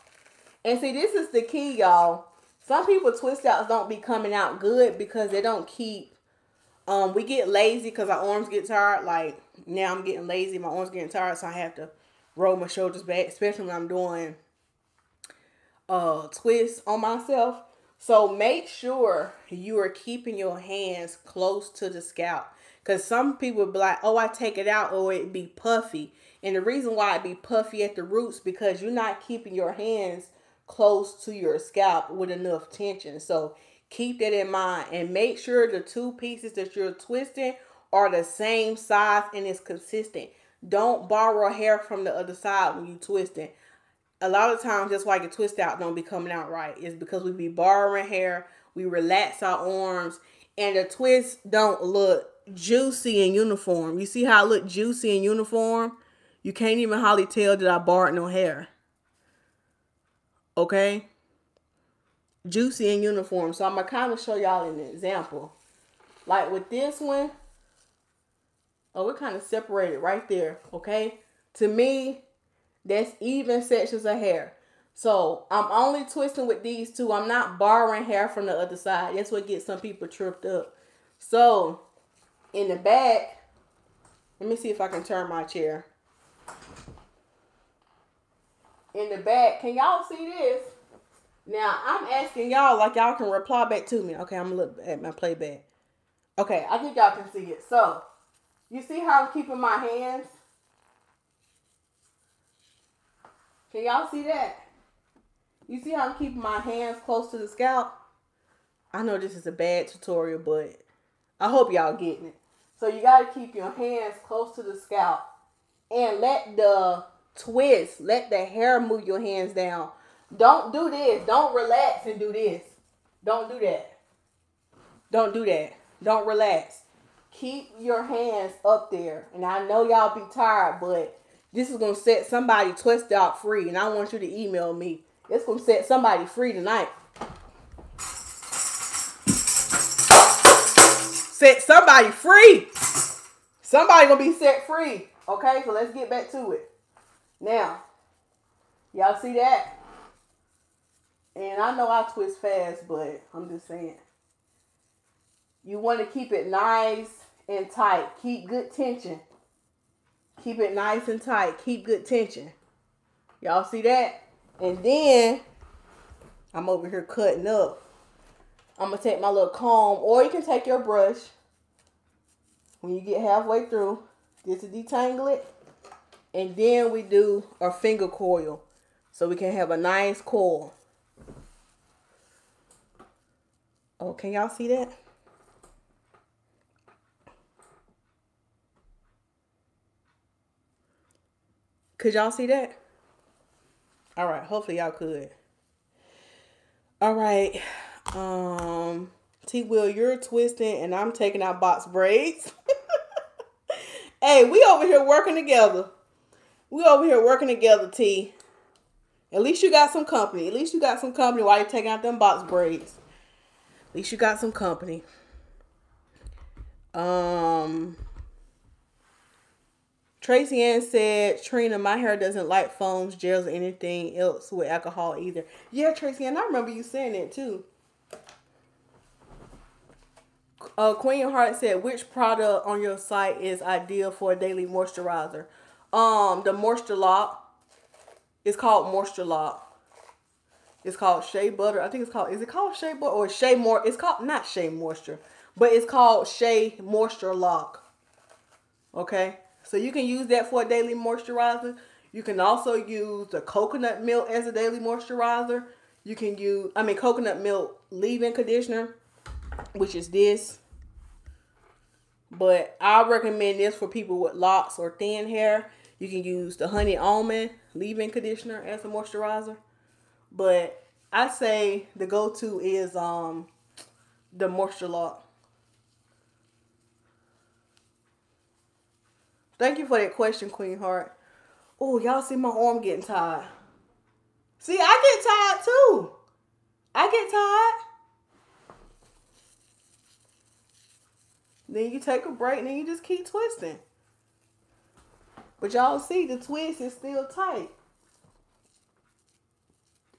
And see, this is the key, y'all. Some people twist outs don't be coming out good because they don't keep um we get lazy because our arms get tired. Like now I'm getting lazy, my arms getting tired, so I have to roll my shoulders back, especially when I'm doing uh twists on myself. So make sure you are keeping your hands close to the scalp. Cause some people be like, oh, I take it out or it be puffy. And the reason why it be puffy at the roots because you're not keeping your hands close to your scalp with enough tension. So keep that in mind and make sure the two pieces that you're twisting are the same size and it's consistent. Don't borrow hair from the other side when you twisting. A lot of times that's why your twist out don't be coming out right. It's because we be borrowing hair, we relax our arms, and the twists don't look juicy and uniform. You see how I look juicy and uniform? You can't even hardly tell that I borrowed no hair. Okay? Juicy and uniform. So I'm going to kind of show y'all an example. Like with this one. Oh, we're kind of separated right there. Okay? To me, that's even sections of hair. So I'm only twisting with these two. I'm not borrowing hair from the other side. That's what gets some people tripped up. So in the back, let me see if I can turn my chair in the back. Can y'all see this? Now I'm asking y'all like y'all can reply back to me. Okay, I'm gonna look at my playback. Okay, I think y'all can see it. So you see how I'm keeping my hands? Can y'all see that? You see how I'm keeping my hands close to the scalp? I know this is a bad tutorial, but I hope y'all getting it. So you got to keep your hands close to the scalp and let the twist. Let the hair move your hands down. Don't do this. Don't relax and do this. Don't do that. Don't do that. Don't relax. Keep your hands up there. And I know y'all be tired, but this is going to set somebody twist out free. And I want you to email me. It's going to set somebody free tonight. Set somebody free. Somebody going to be set free. Okay, so let's get back to it. Now, y'all see that? And I know I twist fast, but I'm just saying. You want to keep it nice and tight. Keep good tension. Keep it nice and tight. Keep good tension. Y'all see that? And then I'm over here cutting up. I'm going to take my little comb, or you can take your brush when you get halfway through just to detangle it. And then we do our finger coil. So we can have a nice coil. Oh, can y'all see that? Could y'all see that? All right, hopefully y'all could. All right. Um T Will, you're twisting and I'm taking out box braids. hey, we over here working together. We over here working together, T. At least you got some company. At least you got some company while you're taking out them box braids. At least you got some company. Um, Tracy Ann said, Trina, my hair doesn't like foams, gels, or anything else with alcohol either. Yeah, Tracy Ann, I remember you saying that too. Uh, Queen Heart said, which product on your site is ideal for a daily moisturizer? Um, the Moisture Lock. It's called Moisture Lock. It's called Shea Butter. I think it's called, is it called Shea Butter or Shea More? It's called, not Shea Moisture, but it's called Shea Moisture Lock. Okay. So you can use that for a daily moisturizer. You can also use the coconut milk as a daily moisturizer. You can use, I mean, coconut milk leave-in conditioner, which is this. But I recommend this for people with locks or thin hair. You can use the honey almond leave-in conditioner as a moisturizer. But I say the go-to is um the moisture lock. Thank you for that question, Queen Heart. Oh, y'all see my arm getting tired. See, I get tired too. I get tired. Then you take a break and then you just keep twisting. But y'all see the twist is still tight.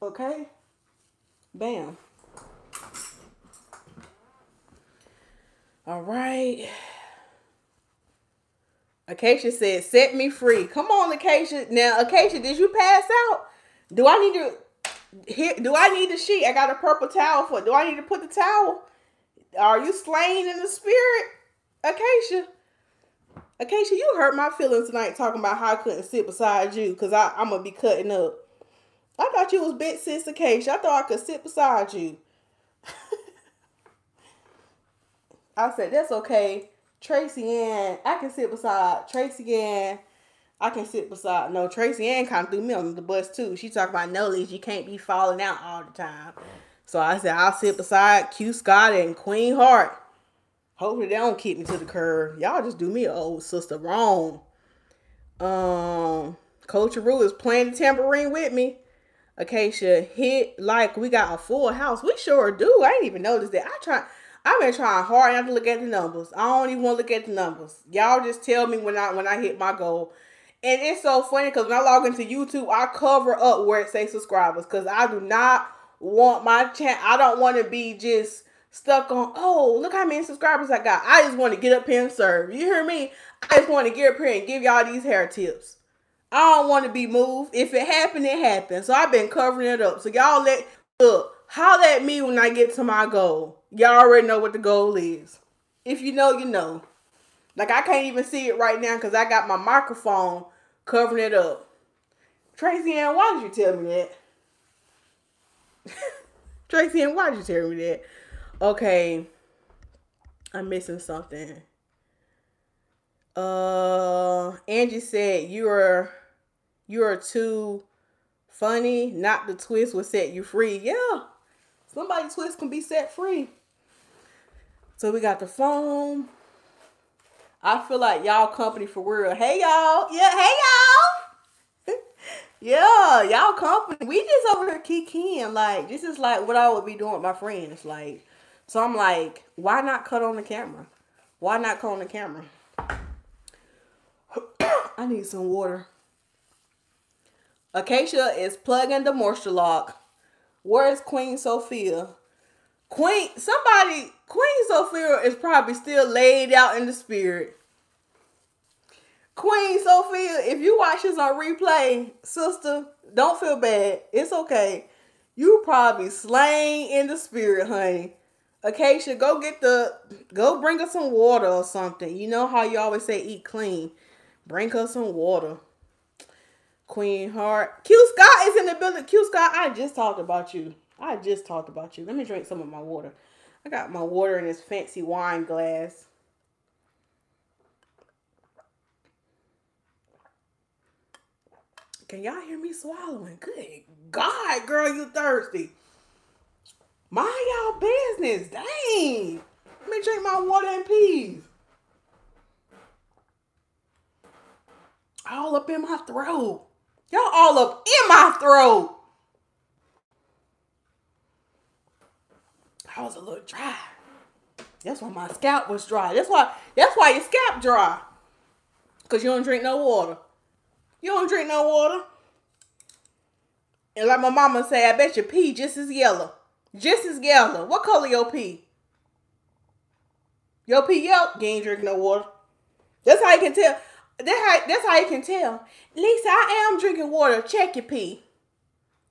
Okay? Bam. All right. Acacia said, set me free. Come on, Acacia. Now, Acacia, did you pass out? Do I need to here do I need the sheet? I got a purple towel for Do I need to put the towel? Are you slain in the spirit? Acacia. Acacia, you hurt my feelings tonight talking about how I couldn't sit beside you because I'm to be cutting up. I thought you was big sis Acacia. I thought I could sit beside you. I said, that's okay. Tracy Ann, I can sit beside Tracy Ann. I can sit beside no Tracy Ann kind of threw me on the bus too. She talked about no you can't be falling out all the time. So I said I'll sit beside Q Scott and Queen Heart. Hopefully they don't keep me to the curb. Y'all just do me old sister wrong. Um Coach Rue is playing the tambourine with me. Acacia hit like we got a full house. We sure do. I didn't even notice that. I try I've been trying hard not to look at the numbers. I don't even want to look at the numbers. Y'all just tell me when I when I hit my goal. And it's so funny because when I log into YouTube, I cover up where it says subscribers because I do not want my channel. I don't want to be just stuck on, oh, look how many subscribers I got. I just want to get up here and serve. You hear me? I just want to get up here and give y'all these hair tips. I don't want to be moved. If it happened, it happened. So I've been covering it up. So y'all let, look, holler at me when I get to my goal. Y'all already know what the goal is. If you know, you know. Like I can't even see it right now because I got my microphone covering it up. Tracy Ann, why did you tell me that? Tracy Ann, why did you tell me that? Okay. I'm missing something. Uh Angie said you're you're too funny. Not the twist will set you free. Yeah. Somebody twist can be set free. So we got the phone. I feel like y'all company for real. Hey y'all. Yeah, hey y'all. yeah, y'all company. We just over here kikiing. Like, this is like what I would be doing with my friends. Like, so I'm like, why not cut on the camera? Why not cut on the camera? I need some water. Acacia is plugging the moisture lock. Where's Queen Sophia? Queen, somebody, Queen Sophia is probably still laid out in the spirit. Queen Sophia, if you watch this on replay, sister, don't feel bad. It's okay. You probably slain in the spirit, honey. Acacia, go get the, go bring us some water or something. You know how you always say eat clean. Bring us some water. Queen Heart. Q Scott is in the building. Q Scott, I just talked about you. I just talked about you. Let me drink some of my water. I got my water in this fancy wine glass. Can y'all hear me swallowing? Good God, girl, you thirsty. Mind y'all business. Dang. Let me drink my water in peace. All up in my throat. Y'all all up in my throat. I was a little dry. That's why my scalp was dry. That's why that's why your scalp dry. Because you don't drink no water. You don't drink no water. And like my mama say, I bet your pee just as yellow. Just as yellow. What color your pee? Your pee yellow? You ain't drinking no water. That's how you can tell. That's how, that's how you can tell. Lisa, I am drinking water. Check your pee.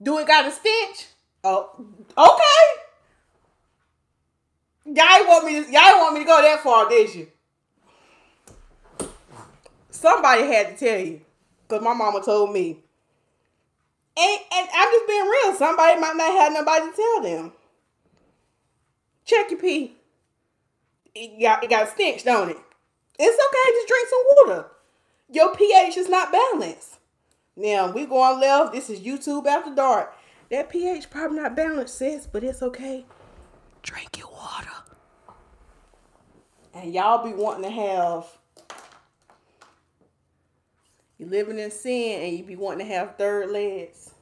Do it got a stench? Oh, okay. Y'all want me to, y'all want me to go that far, did you? Somebody had to tell you. Because my mama told me. And, and I'm just being real. Somebody might not have nobody to tell them. Check your pee. It got, it got stench, don't it? It's okay. Just drink some water. Your pH is not balanced. Now, we going left. This is YouTube After Dark. That pH probably not balanced, sis, but it's okay. Drink your water. And y'all be wanting to have you living in sin and you be wanting to have third legs.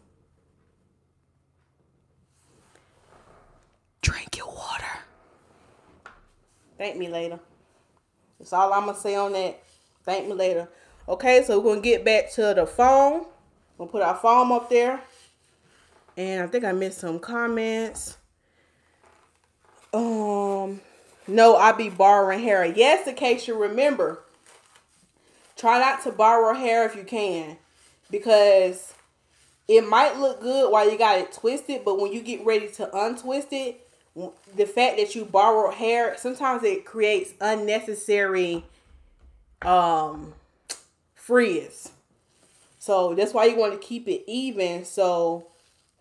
Drink your water. Thank me later. That's all I'm gonna say on that. Thank me later. Okay, so we're gonna get back to the phone. We'll put our phone up there. And I think I missed some comments. Um, no, I be borrowing hair. Yes, in case you remember, try not to borrow hair if you can, because it might look good while you got it twisted, but when you get ready to untwist it, the fact that you borrow hair, sometimes it creates unnecessary um frizz. So that's why you want to keep it even. So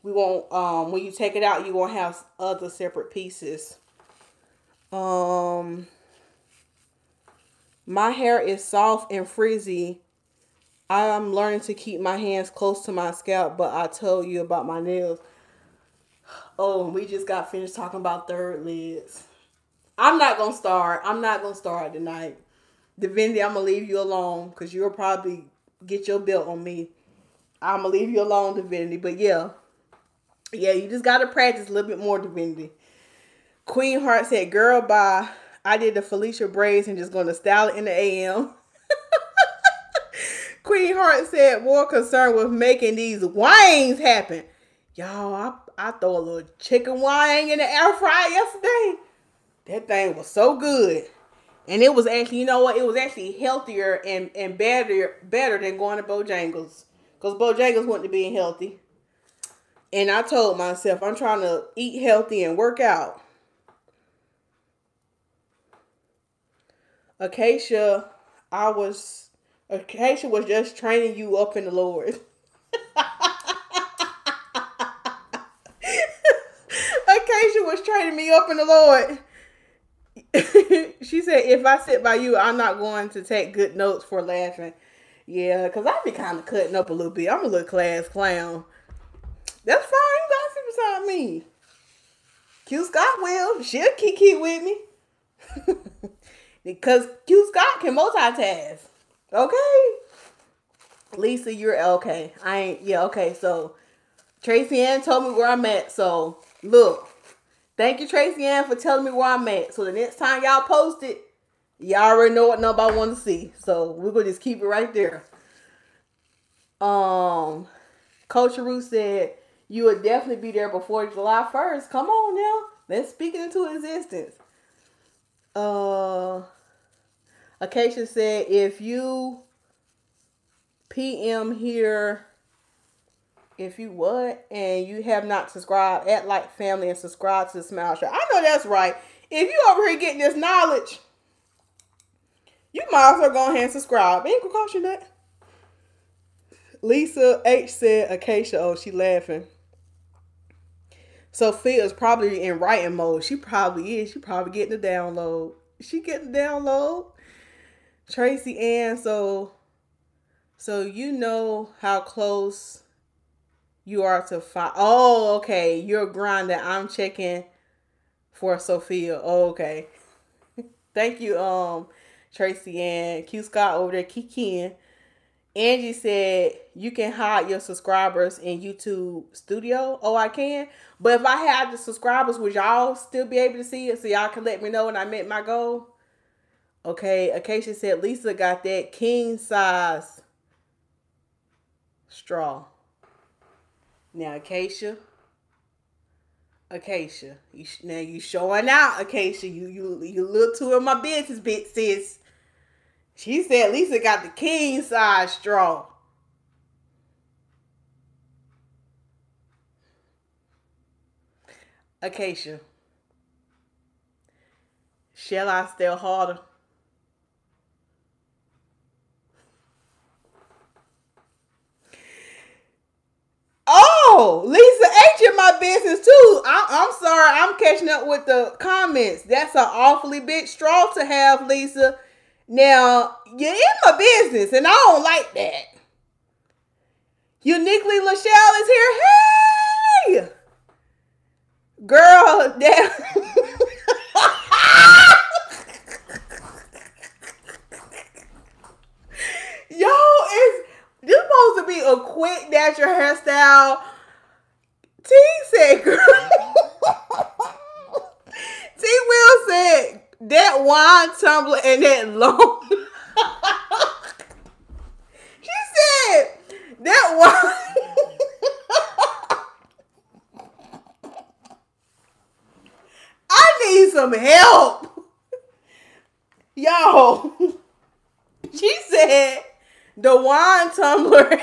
we won't um when you take it out, you won't have other separate pieces. Um my hair is soft and frizzy. I'm learning to keep my hands close to my scalp, but I told you about my nails. Oh, we just got finished talking about third legs. I'm not gonna start. I'm not gonna start tonight. Divinity, I'm gonna leave you alone because you'll probably get your belt on me. I'm gonna leave you alone, Divinity. But yeah, yeah, you just gotta practice a little bit more, Divinity. Queen Heart said, "Girl, bye. I did the Felicia braids and just gonna style it in the AM." Queen Heart said, "More concerned with making these wings happen." Y'all, I, I throw a little chicken wing in the air fryer yesterday. That thing was so good. And it was actually, you know what? It was actually healthier and, and better better than going to Bojangles. Because Bojangles wasn't being healthy. And I told myself, I'm trying to eat healthy and work out. Acacia, I was, Acacia was just training you up in the Lord. Acacia was training me up in the Lord. she said, if I sit by you, I'm not going to take good notes for laughing. Yeah, because I be kind of cutting up a little bit. I'm a little class clown. That's fine. You got to sit beside me. Q Scott will. She'll kiki with me. because Q Scott can multitask. Okay. Lisa, you're okay. I ain't, yeah, okay. So Tracy Ann told me where I'm at. So look, Thank you, Tracy Ann, for telling me where I'm at. So the next time y'all post it, y'all already know what number I want to see. So we're gonna just keep it right there. Um, Coach Roo said you would definitely be there before July 1st. Come on now. Let's speak it into existence. Uh Acacia said if you PM here if you would and you have not subscribed, at like family and subscribe to the Smile Show. I know that's right. If you over here getting this knowledge, you might as well go ahead and subscribe. Ain't gonna cost you that. Lisa H said Acacia, oh, she laughing. Sophia is probably in writing mode. She probably is. She probably getting the download. She getting the download. Tracy Ann, so so you know how close you are to find. Oh, okay. You're grinding. I'm checking for Sophia. Oh, okay. Thank you, um, Tracy and Q Scott over there kikiing. Angie said you can hide your subscribers in YouTube Studio. Oh, I can. But if I had the subscribers, would y'all still be able to see it so y'all can let me know when I met my goal? Okay, Acacia said Lisa got that king size straw. Now, Acacia, Acacia, you now you showing out, Acacia. You you you look to in my business, bit sis. She said Lisa got the king size straw. Acacia. Shall I still harder? Oh, Lisa H in my business too. I, am sorry, I'm catching up with the comments. That's an awfully big straw to have, Lisa. Now, you're in my business, and I don't like that. Uniquely Lachelle is here. Hey! Girl, that. Yo, it's this supposed to be a quick natural hairstyle. T said, girl. T Will said that wine tumbler and that long. she said that wine. I need some help. Yo. She said the wine tumbler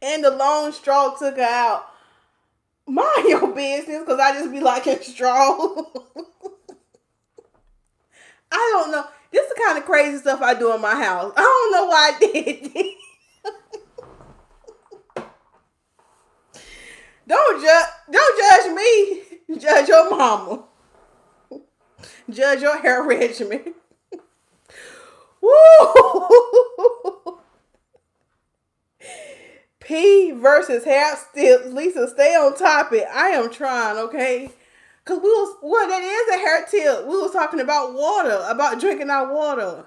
and the long, straw took her out. Mind your business, because I just be liking straw. I don't know. This is the kind of crazy stuff I do in my house. I don't know why I did this. don't judge don't judge me. Judge your mama. Judge your hair regimen. Woo! P versus hair still Lisa, stay on topic. I am trying, okay? Cause we was well, that is a hair tip. We was talking about water, about drinking our water.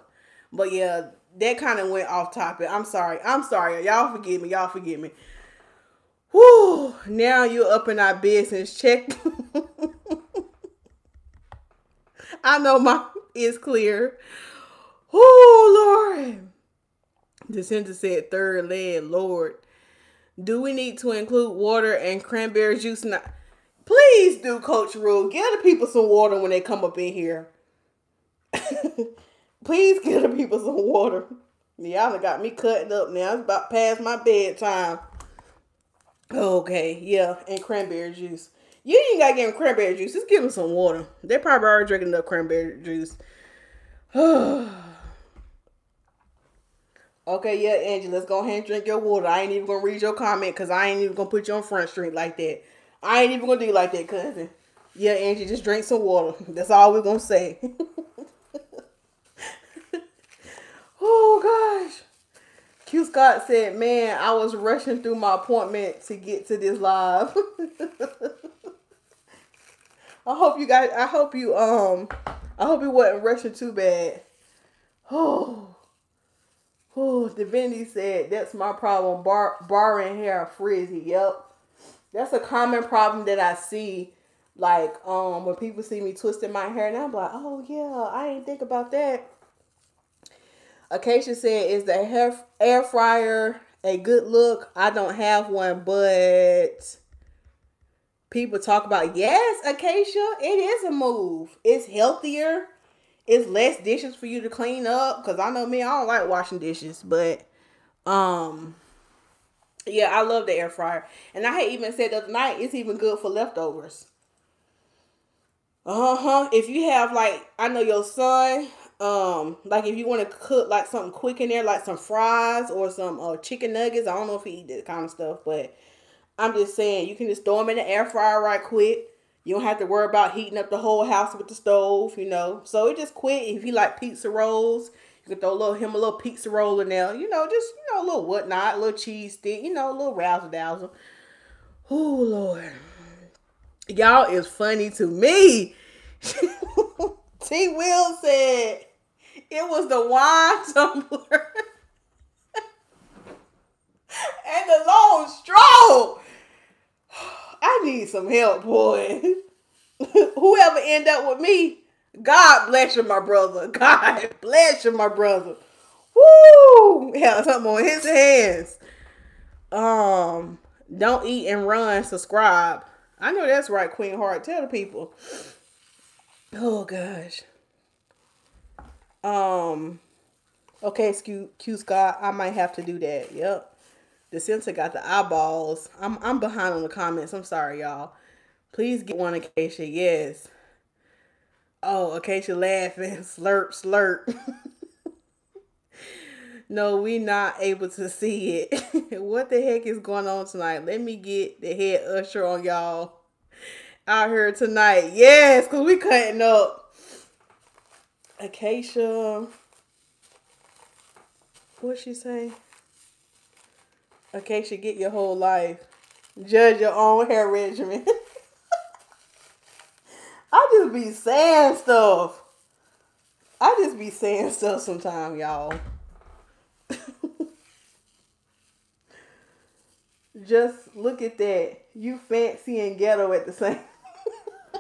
But yeah, that kind of went off topic. I'm sorry. I'm sorry. Y'all forgive me. Y'all forgive me. Whoo! Now you're up in our business. Check. I know my is clear. Oh, Lord. The center said third leg, Lord. Do we need to include water and cranberry juice? Not. Please do, Coach Rule. Give the people some water when they come up in here. Please give the people some water. Y'all got me cutting up now. It's about past my bedtime. Okay, yeah, and cranberry juice. You ain't gotta give them cranberry juice. Just give them some water. They probably already drinking enough cranberry juice. Okay, yeah, Angie, let's go ahead and drink your water. I ain't even gonna read your comment because I ain't even gonna put you on front street like that. I ain't even gonna do like that, cousin. Yeah, Angie, just drink some water. That's all we're gonna say. oh gosh. Q Scott said, Man, I was rushing through my appointment to get to this live. I hope you guys I hope you um I hope you wasn't rushing too bad. Oh Oh, Divinity said that's my problem. Bar barring hair frizzy. Yep. That's a common problem that I see. Like, um, when people see me twisting my hair, and I'm like, oh yeah, I ain't think about that. Acacia said, is the hair air fryer a good look? I don't have one, but people talk about yes, Acacia, it is a move. It's healthier it's less dishes for you to clean up because I know me, I don't like washing dishes, but um yeah, I love the air fryer. And I had even said the other night it's even good for leftovers. Uh-huh. If you have like I know your son, um, like if you want to cook like something quick in there, like some fries or some uh chicken nuggets. I don't know if he eat that kind of stuff, but I'm just saying you can just throw them in the air fryer right quick. You don't have to worry about heating up the whole house with the stove, you know. So it just quick. If you like pizza rolls, throw a little him a little pizza roll there. You know, just you know, a little whatnot, a little cheese stick, you know, a little razzle dazzle. Oh Lord. Y'all is funny to me. T Will said it was the wine tumbler and the long straw. I need some help, boy. Whoever end up with me, God bless you, my brother. God bless you, my brother. Woo! Yeah, something on his hands. Um, don't eat and run. Subscribe. I know that's right, Queen Heart. Tell the people. Oh gosh. Um. Okay, Q, Q Scott. I might have to do that. Yep. The center got the eyeballs. I'm I'm behind on the comments. I'm sorry, y'all. Please get one Acacia. Yes. Oh, Acacia laughing. Slurp, slurp. no, we not able to see it. what the heck is going on tonight? Let me get the head usher on y'all out here tonight. Yes, because we cutting up. Acacia. What she say? Acacia, get your whole life. Judge your own hair regimen. I just be saying stuff. I just be saying stuff sometimes, y'all. just look at that. You fancy and ghetto at the same.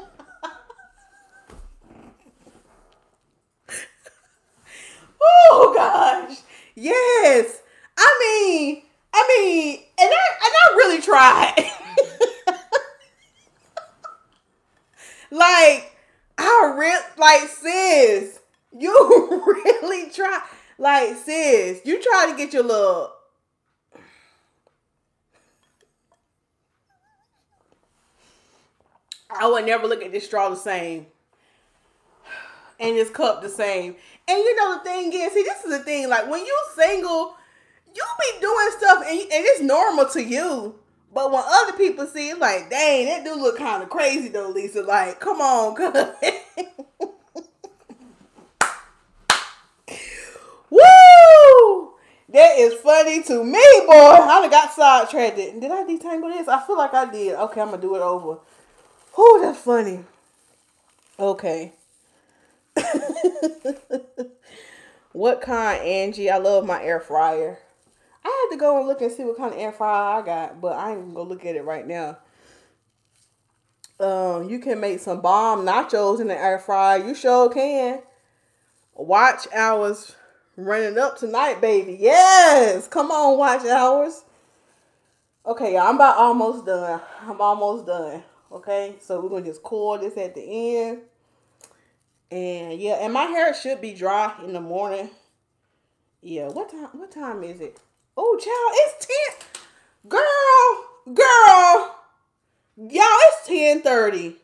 oh gosh. Yes. I mean, I mean, and I and I really tried. like, I real like sis, you really try. Like, sis, you try to get your little. I would never look at this straw the same. And this cup the same. And you know the thing is, see, this is the thing. Like when you single, you be doing stuff and, and it's normal to you. But when other people see it, like, dang, that do look kind of crazy though, Lisa. Like, come on. Woo! That is funny to me, boy. I done got sidetracked. Did I detangle this? I feel like I did. Okay, I'm gonna do it over. Whoo, that's funny. Okay. what kind, Angie? I love my air fryer. I had to go and look and see what kind of air fryer I got, but I ain't gonna look at it right now. Um, you can make some bomb nachos in the air fryer. You sure can. Watch hours running up tonight, baby. Yes, come on, watch hours. Okay, I'm about almost done. I'm almost done. Okay, so we're gonna just coil this at the end. And yeah, and my hair should be dry in the morning. Yeah, what time what time is it? Oh, child, it's 10. Girl, girl. Y'all, it's 1030.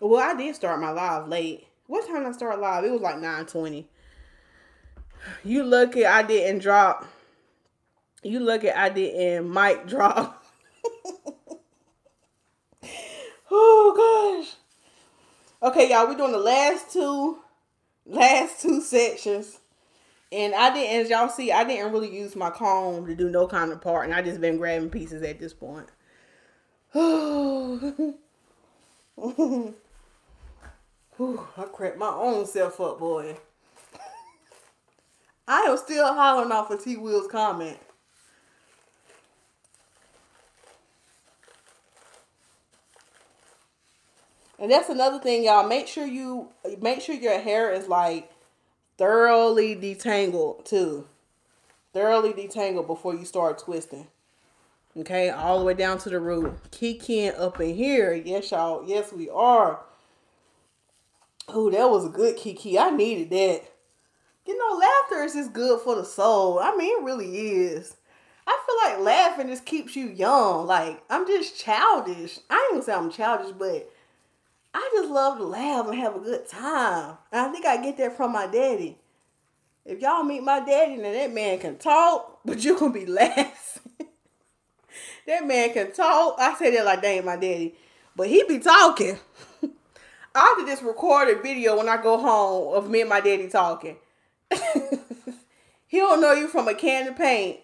Well, I did start my live late. What time did I start live? It was like 920. You lucky I didn't drop. You lucky I didn't mic drop. oh, gosh. Okay, y'all, we're doing the last two, last two sections. And I didn't, as y'all see, I didn't really use my comb to do no kind of part. And I just been grabbing pieces at this point. Whew, I cracked my own self up, boy. I am still hollering off of T Will's comment. And that's another thing, y'all. Make sure you make sure your hair is like thoroughly detangled too. Thoroughly detangled before you start twisting. Okay, all the way down to the root. Kikiing up in here. Yes, y'all. Yes, we are. Oh, that was a good kiki. I needed that. You know, laughter is just good for the soul. I mean, it really is. I feel like laughing just keeps you young. Like, I'm just childish. I ain't gonna say I'm childish, but I just love to laugh and have a good time. And I think I get that from my daddy. If y'all meet my daddy, then that man can talk, but you gonna be laughing. that man can talk. I say that like ain't my daddy, but he be talking. I have to just record a video when I go home of me and my daddy talking. he don't know you from a can of paint,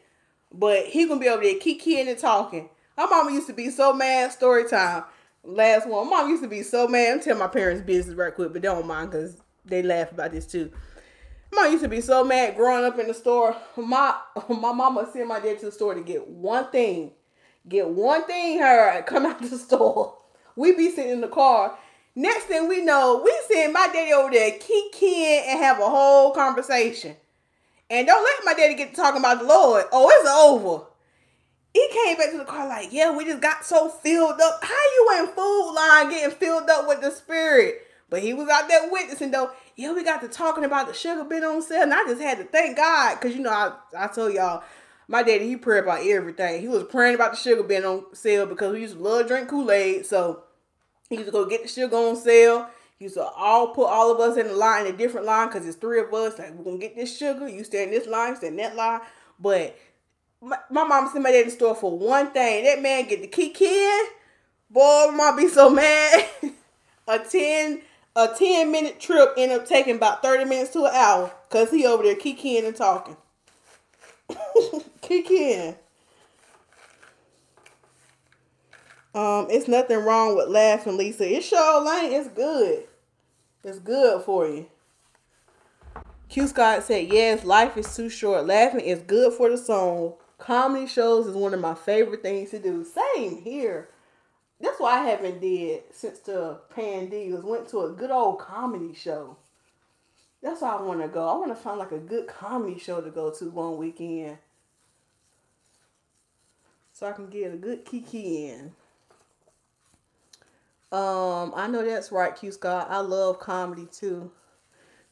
but he gonna be over there kikiing and talking. My mama used to be so mad. Story time last one. Mom used to be so mad. I'm telling my parents' business right quick, but don't mind because they laugh about this too. Mom used to be so mad growing up in the store. My my mama sent my dad to the store to get one thing. Get one thing her come out the store. We be sitting in the car. Next thing we know, we send my daddy over there kick in and have a whole conversation. And don't let my daddy get talking about the Lord. Oh, it's over. He came back to the car like, yeah, we just got so filled up. How you in food line getting filled up with the spirit? But he was out there witnessing though. Yeah, we got to talking about the sugar being on sale. And I just had to thank God. Cause you know, I, I told y'all, my daddy, he prayed about everything. He was praying about the sugar being on sale because we used to love drink Kool-Aid. So he used to go get the sugar on sale. He used to all put all of us in a line, in a different line, because it's three of us. Like, we're to get this sugar. You stay in this line, stay in that line. But my, my mom sent my dad to the store for one thing. That man get the key kid. Boy, mom be so mad. a 10 a 10 minute trip ended up taking about 30 minutes to an hour because he over there kicking and talking. kicking. Um, it's nothing wrong with laughing, Lisa. It's sure ain't. It's good. It's good for you. Q Scott said, yes, life is too short. Laughing is good for the soul. Comedy shows is one of my favorite things to do. Same here. That's why I haven't did since the pandemic. Went to a good old comedy show. That's why I want to go. I want to find like a good comedy show to go to one weekend. So I can get a good kiki in. Um, I know that's right, Q Scott. I love comedy too.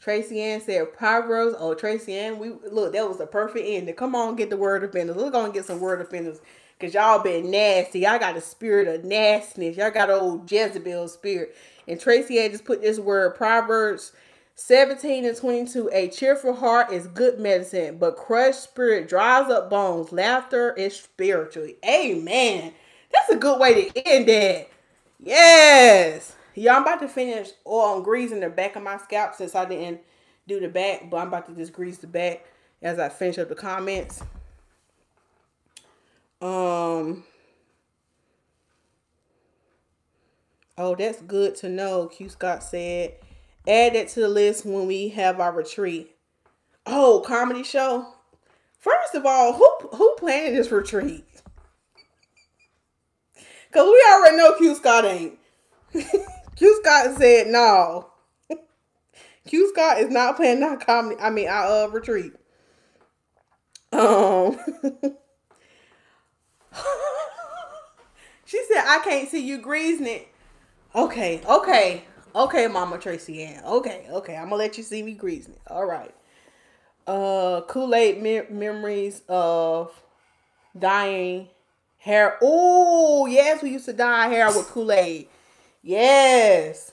Tracy Ann said Proverbs. Oh, Tracy Ann, we look, that was a perfect ending. Come on, get the word offenders. We're gonna get some word offenders. Cause y'all been nasty. I got a spirit of nastiness. Y'all got old Jezebel spirit. And Tracy Ann just put this word, Proverbs 17 and 22. A cheerful heart is good medicine, but crushed spirit dries up bones. Laughter is spiritual. Amen. That's a good way to end that. Yes. Y'all, I'm about to finish and greasing the back of my scalp since I didn't do the back, but I'm about to just grease the back as I finish up the comments. Um. Oh, that's good to know. Q Scott said, add that to the list when we have our retreat. Oh, comedy show. First of all, who who planning this retreat? Cause we already know Q Scott ain't. Q Scott said no. Q Scott is not playing that comedy. I mean, I uh retreat. Um. she said, "I can't see you greasing it." Okay, okay, okay, Mama Tracy Ann. Okay, okay, I'm gonna let you see me greasing it. All right. Uh, Kool Aid me- memories of dying hair. Oh, yes, we used to dye hair with Kool Aid. Yes.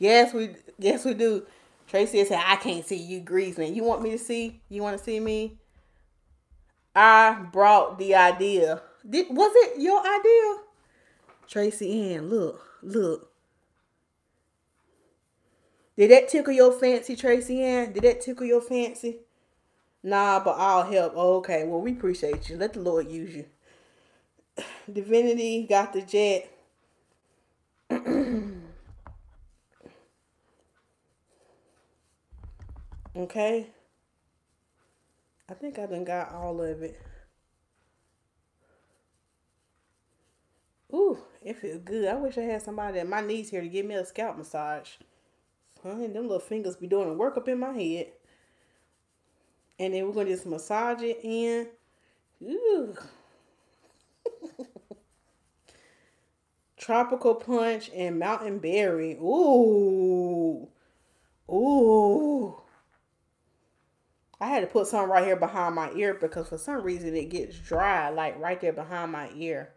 Yes, we yes we do. Tracy said, I can't see you greasing. You want me to see? You want to see me? I brought the idea. Did was it your idea? Tracy Ann, look, look. Did that tickle your fancy, Tracy Ann? Did that tickle your fancy? Nah, but I'll help. okay, well, we appreciate you. Let the Lord use you. Divinity got the jet. okay. I think I done got all of it. Ooh, it feels good. I wish I had somebody at my knees here to give me a scalp massage. Honey, them little fingers be doing work up in my head. And then we're going to just massage it in. Ooh. Tropical Punch and Mountain Berry. Ooh. Ooh. I had to put something right here behind my ear because for some reason it gets dry, like right there behind my ear.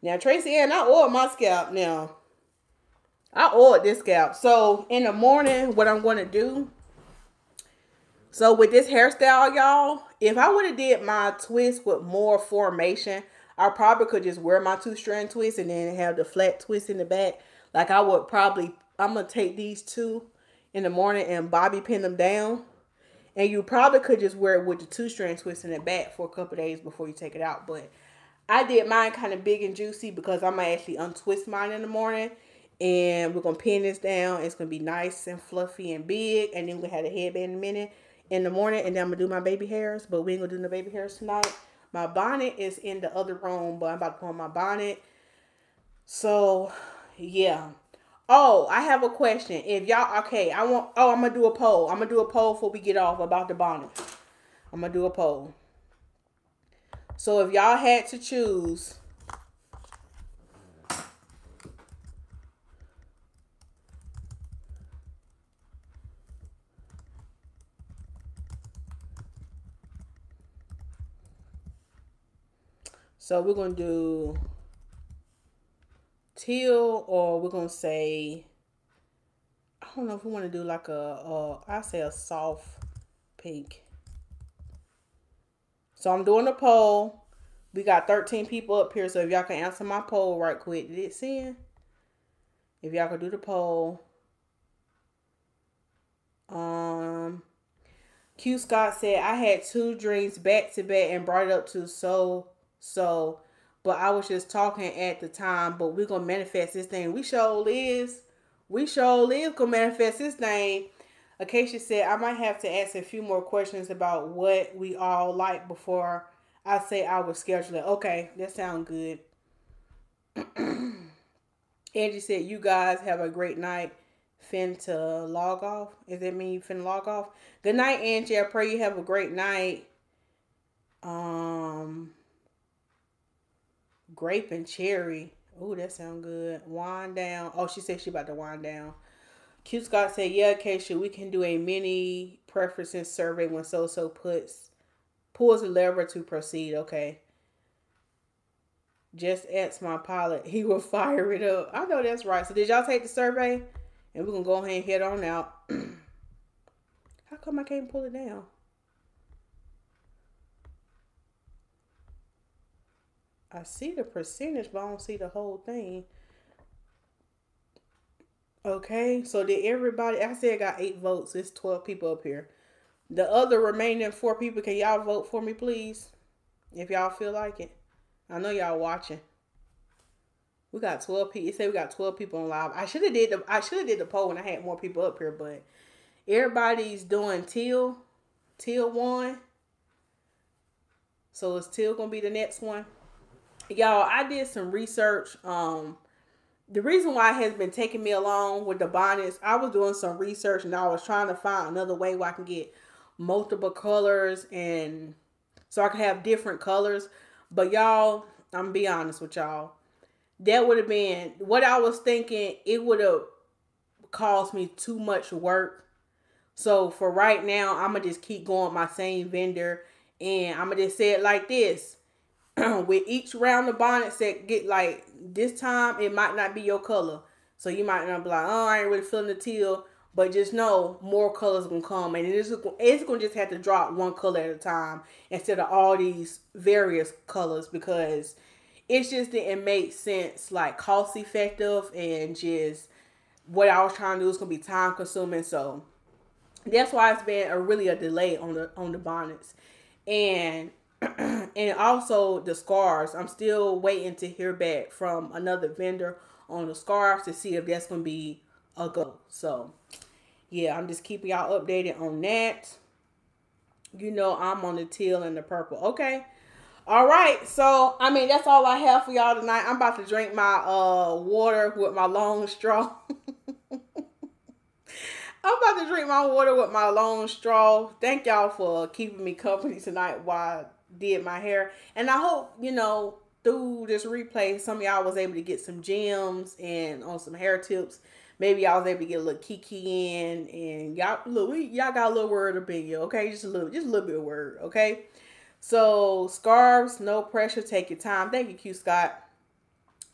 Now, Tracy Ann, I oiled my scalp now. I oiled this scalp. So, in the morning, what I'm going to do. So, with this hairstyle, y'all, if I would have did my twist with more formation, I probably could just wear my two-strand twist and then have the flat twist in the back. Like, I would probably, I'm going to take these two in the morning and bobby pin them down. And you probably could just wear it with the two-strand twist in the back for a couple days before you take it out. But I did mine kind of big and juicy because I'm going to actually untwist mine in the morning. And we're going to pin this down. It's going to be nice and fluffy and big. And then we're going to have the headband in a minute in the morning. And then I'm going to do my baby hairs. But we ain't going to do no baby hairs tonight. My bonnet is in the other room. But I'm about to put on my bonnet. So, yeah. Oh, I have a question. If y'all okay, I want oh, I'm gonna do a poll. I'm gonna do a poll before we get off about the bonnet. I'm gonna do a poll. So if y'all had to choose So we're gonna do teal or we're gonna say I don't know if we want to do like a, a I say a soft pink. So I'm doing a poll. We got 13 people up here, so if y'all can answer my poll right quick. Did it send? If y'all can do the poll. Um Q Scott said I had two dreams back to back and brought it up to so so but I was just talking at the time, but we're gonna manifest this thing. We sure is. We sure is gonna manifest this thing. Acacia said I might have to ask a few more questions about what we all like before I say I will schedule it. Okay, that sounds good. Angie said you guys have a great night. Fin to log off. Does that mean fin log off? Good night, Angie. I pray you have a great night. Um grape and cherry. Oh, that sound good. Wind down. Oh, she said she about to wind down. Q Scott said, yeah, Keisha, we can do a mini preferences survey when so-so puts pulls a lever to proceed. Okay. Just ask my pilot. He will fire it up. I know that's right. So did y'all take the survey? And we're gonna go ahead and head on out. How come I can't pull it down? I see the percentage, but I don't see the whole thing. Okay, so did everybody? I said I got eight votes. It's twelve people up here. The other remaining four people, can y'all vote for me, please? If y'all feel like it. I know y'all watching. We got twelve people. You say we got twelve people on live. I should have did the I should have did the poll when I had more people up here, but everybody's doing till till one. So is till gonna be the next one? Y'all i did some research um the reason why it has been taking me along with the bonnets i was doing some research and i was trying to find another way where i can get multiple colors and so i could have different colors. But y'all i'm gonna be honest with y'all. That would have been what i was thinking it would have cost me too much work. So for right now i'm gonna just keep going my same vendor and i'm gonna just say it like this with each round of bonnets that get like this time it might not be your color. So you might not be like oh i ain't really feeling the teal. But just know more colors gonna come and it's, it's gonna just have to drop one color at a time instead of all these various colors because it's just didn't make sense like cost effective and just what i was trying to do is gonna be time consuming. So that's why it's been a really a delay on the on the bonnets. And and also the scarves. I'm still waiting to hear back from another vendor on the scarves to see if that's going to be a go. So, yeah, I'm just keeping y'all updated on that. You know, I'm on the teal and the purple. Okay. All right. So, I mean, that's all I have for y'all tonight. I'm about to drink my uh water with my long straw. I'm about to drink my water with my long straw. Thank y'all for keeping me company tonight while did my hair. And I hope, you know, through this replay, some of y'all was able to get some gems and on some hair tips. Maybe y'all was able to get a little kiki in and y'all look y'all got a little word up in you, okay? Just a little just a little bit of word, okay? So scarves, no pressure, take your time. Thank you, Q Scott.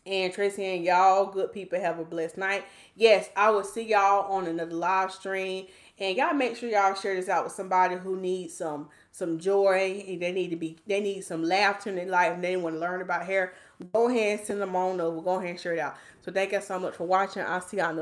And Tracy and y'all good people have a blessed night. Yes, I will see y'all on another live stream. And y'all make sure y'all share this out with somebody who needs some some joy. They need to be they need some laughter in their life and they want to learn about hair. Go ahead and send them on over. Go ahead and share it out. So thank you so much for watching. I'll see y'all